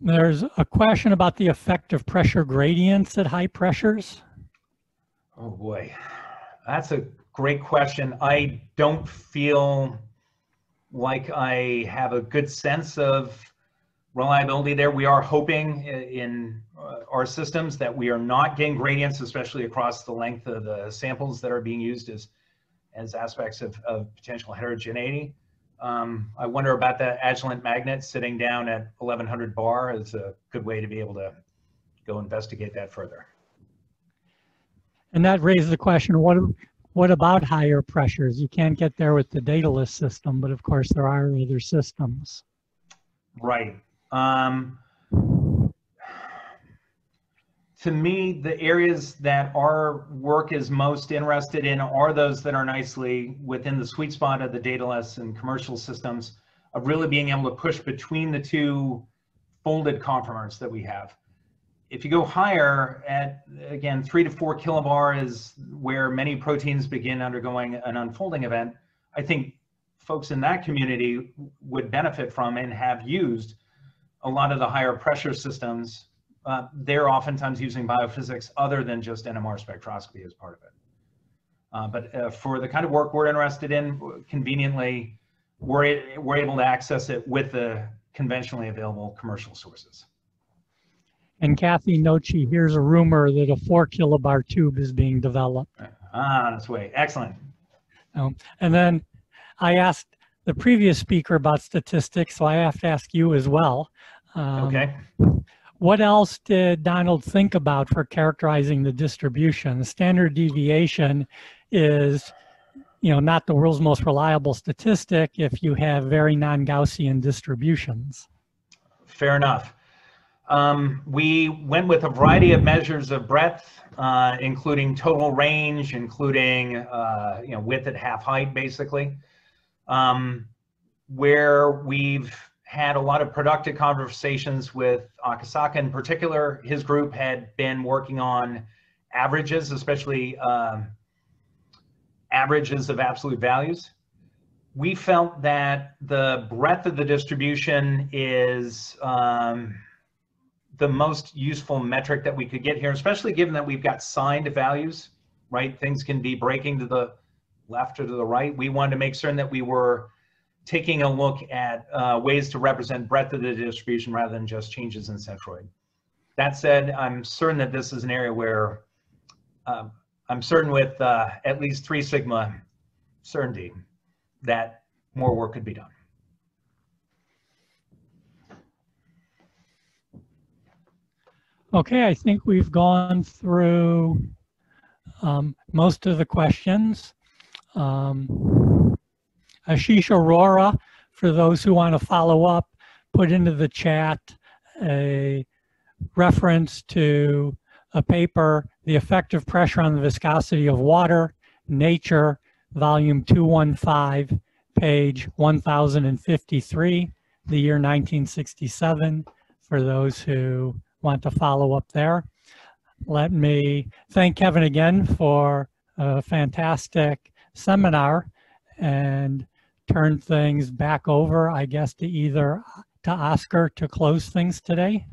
There's a question about the effect of pressure gradients at high pressures. Oh boy, that's a great question. I don't feel like I have a good sense of reliability there. We are hoping in uh, our systems that we are not getting gradients, especially across the length of the samples that are being used as, as aspects of, of potential heterogeneity. Um, I wonder about the Agilent magnet sitting down at 1100 bar is a good way to be able to go investigate that further. And that raises the question, what, what about higher pressures? You can't get there with the Daedalus system, but of course there are other systems. Right. Um, to me, the areas that our work is most interested in are those that are nicely within the sweet spot of the Daedalus and commercial systems of really being able to push between the two folded conformers that we have. If you go higher at, again, three to four kilobar is where many proteins begin undergoing an unfolding event. I think folks in that community would benefit from and have used a lot of the higher pressure systems uh, they're oftentimes using biophysics other than just NMR spectroscopy as part of it. Uh, but uh, for the kind of work we're interested in, conveniently, we're, we're able to access it with the conventionally available commercial sources. And Kathy Nochi, hears a rumor that a four kilobar tube is being developed. Ah, that's way. Excellent. Um, and then I asked the previous speaker about statistics, so I have to ask you as well. Um, okay. What else did Donald think about for characterizing the distribution? The standard deviation is, you know, not the world's most reliable statistic if you have very non-Gaussian distributions. Fair enough. Um, we went with a variety of measures of breadth, uh, including total range, including uh, you know width at half height, basically. Um, where we've had a lot of productive conversations with Akasaka in particular. His group had been working on averages, especially um, averages of absolute values. We felt that the breadth of the distribution is um, the most useful metric that we could get here, especially given that we've got signed values, right? Things can be breaking to the left or to the right. We wanted to make certain that we were taking a look at uh, ways to represent breadth of the distribution rather than just changes in centroid. That said, I'm certain that this is an area where um, I'm certain with uh, at least three sigma certainty that more work could be done. Okay, I think we've gone through um, most of the questions. Um, Ashish Arora, for those who want to follow up, put into the chat a reference to a paper, The Effective Pressure on the Viscosity of Water, Nature, volume 215, page 1053, the year 1967, for those who want to follow up there. Let me thank Kevin again for a fantastic seminar and turn things back over, I guess, to either to Oscar to close things today?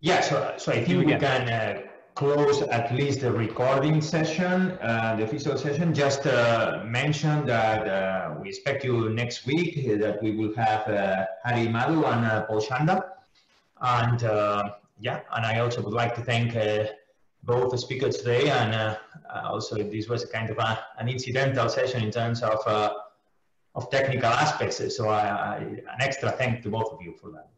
Yeah, so, so I think we can uh, close at least the recording session, uh, the official session. Just uh, mention that uh, we expect you next week, that we will have uh, Hari Madhu and uh, Paul Schanda. And uh, yeah, and I also would like to thank uh, both the speakers today and uh, also this was a kind of a, an incidental session in terms of of technical aspects. So an extra thank to both of you for that.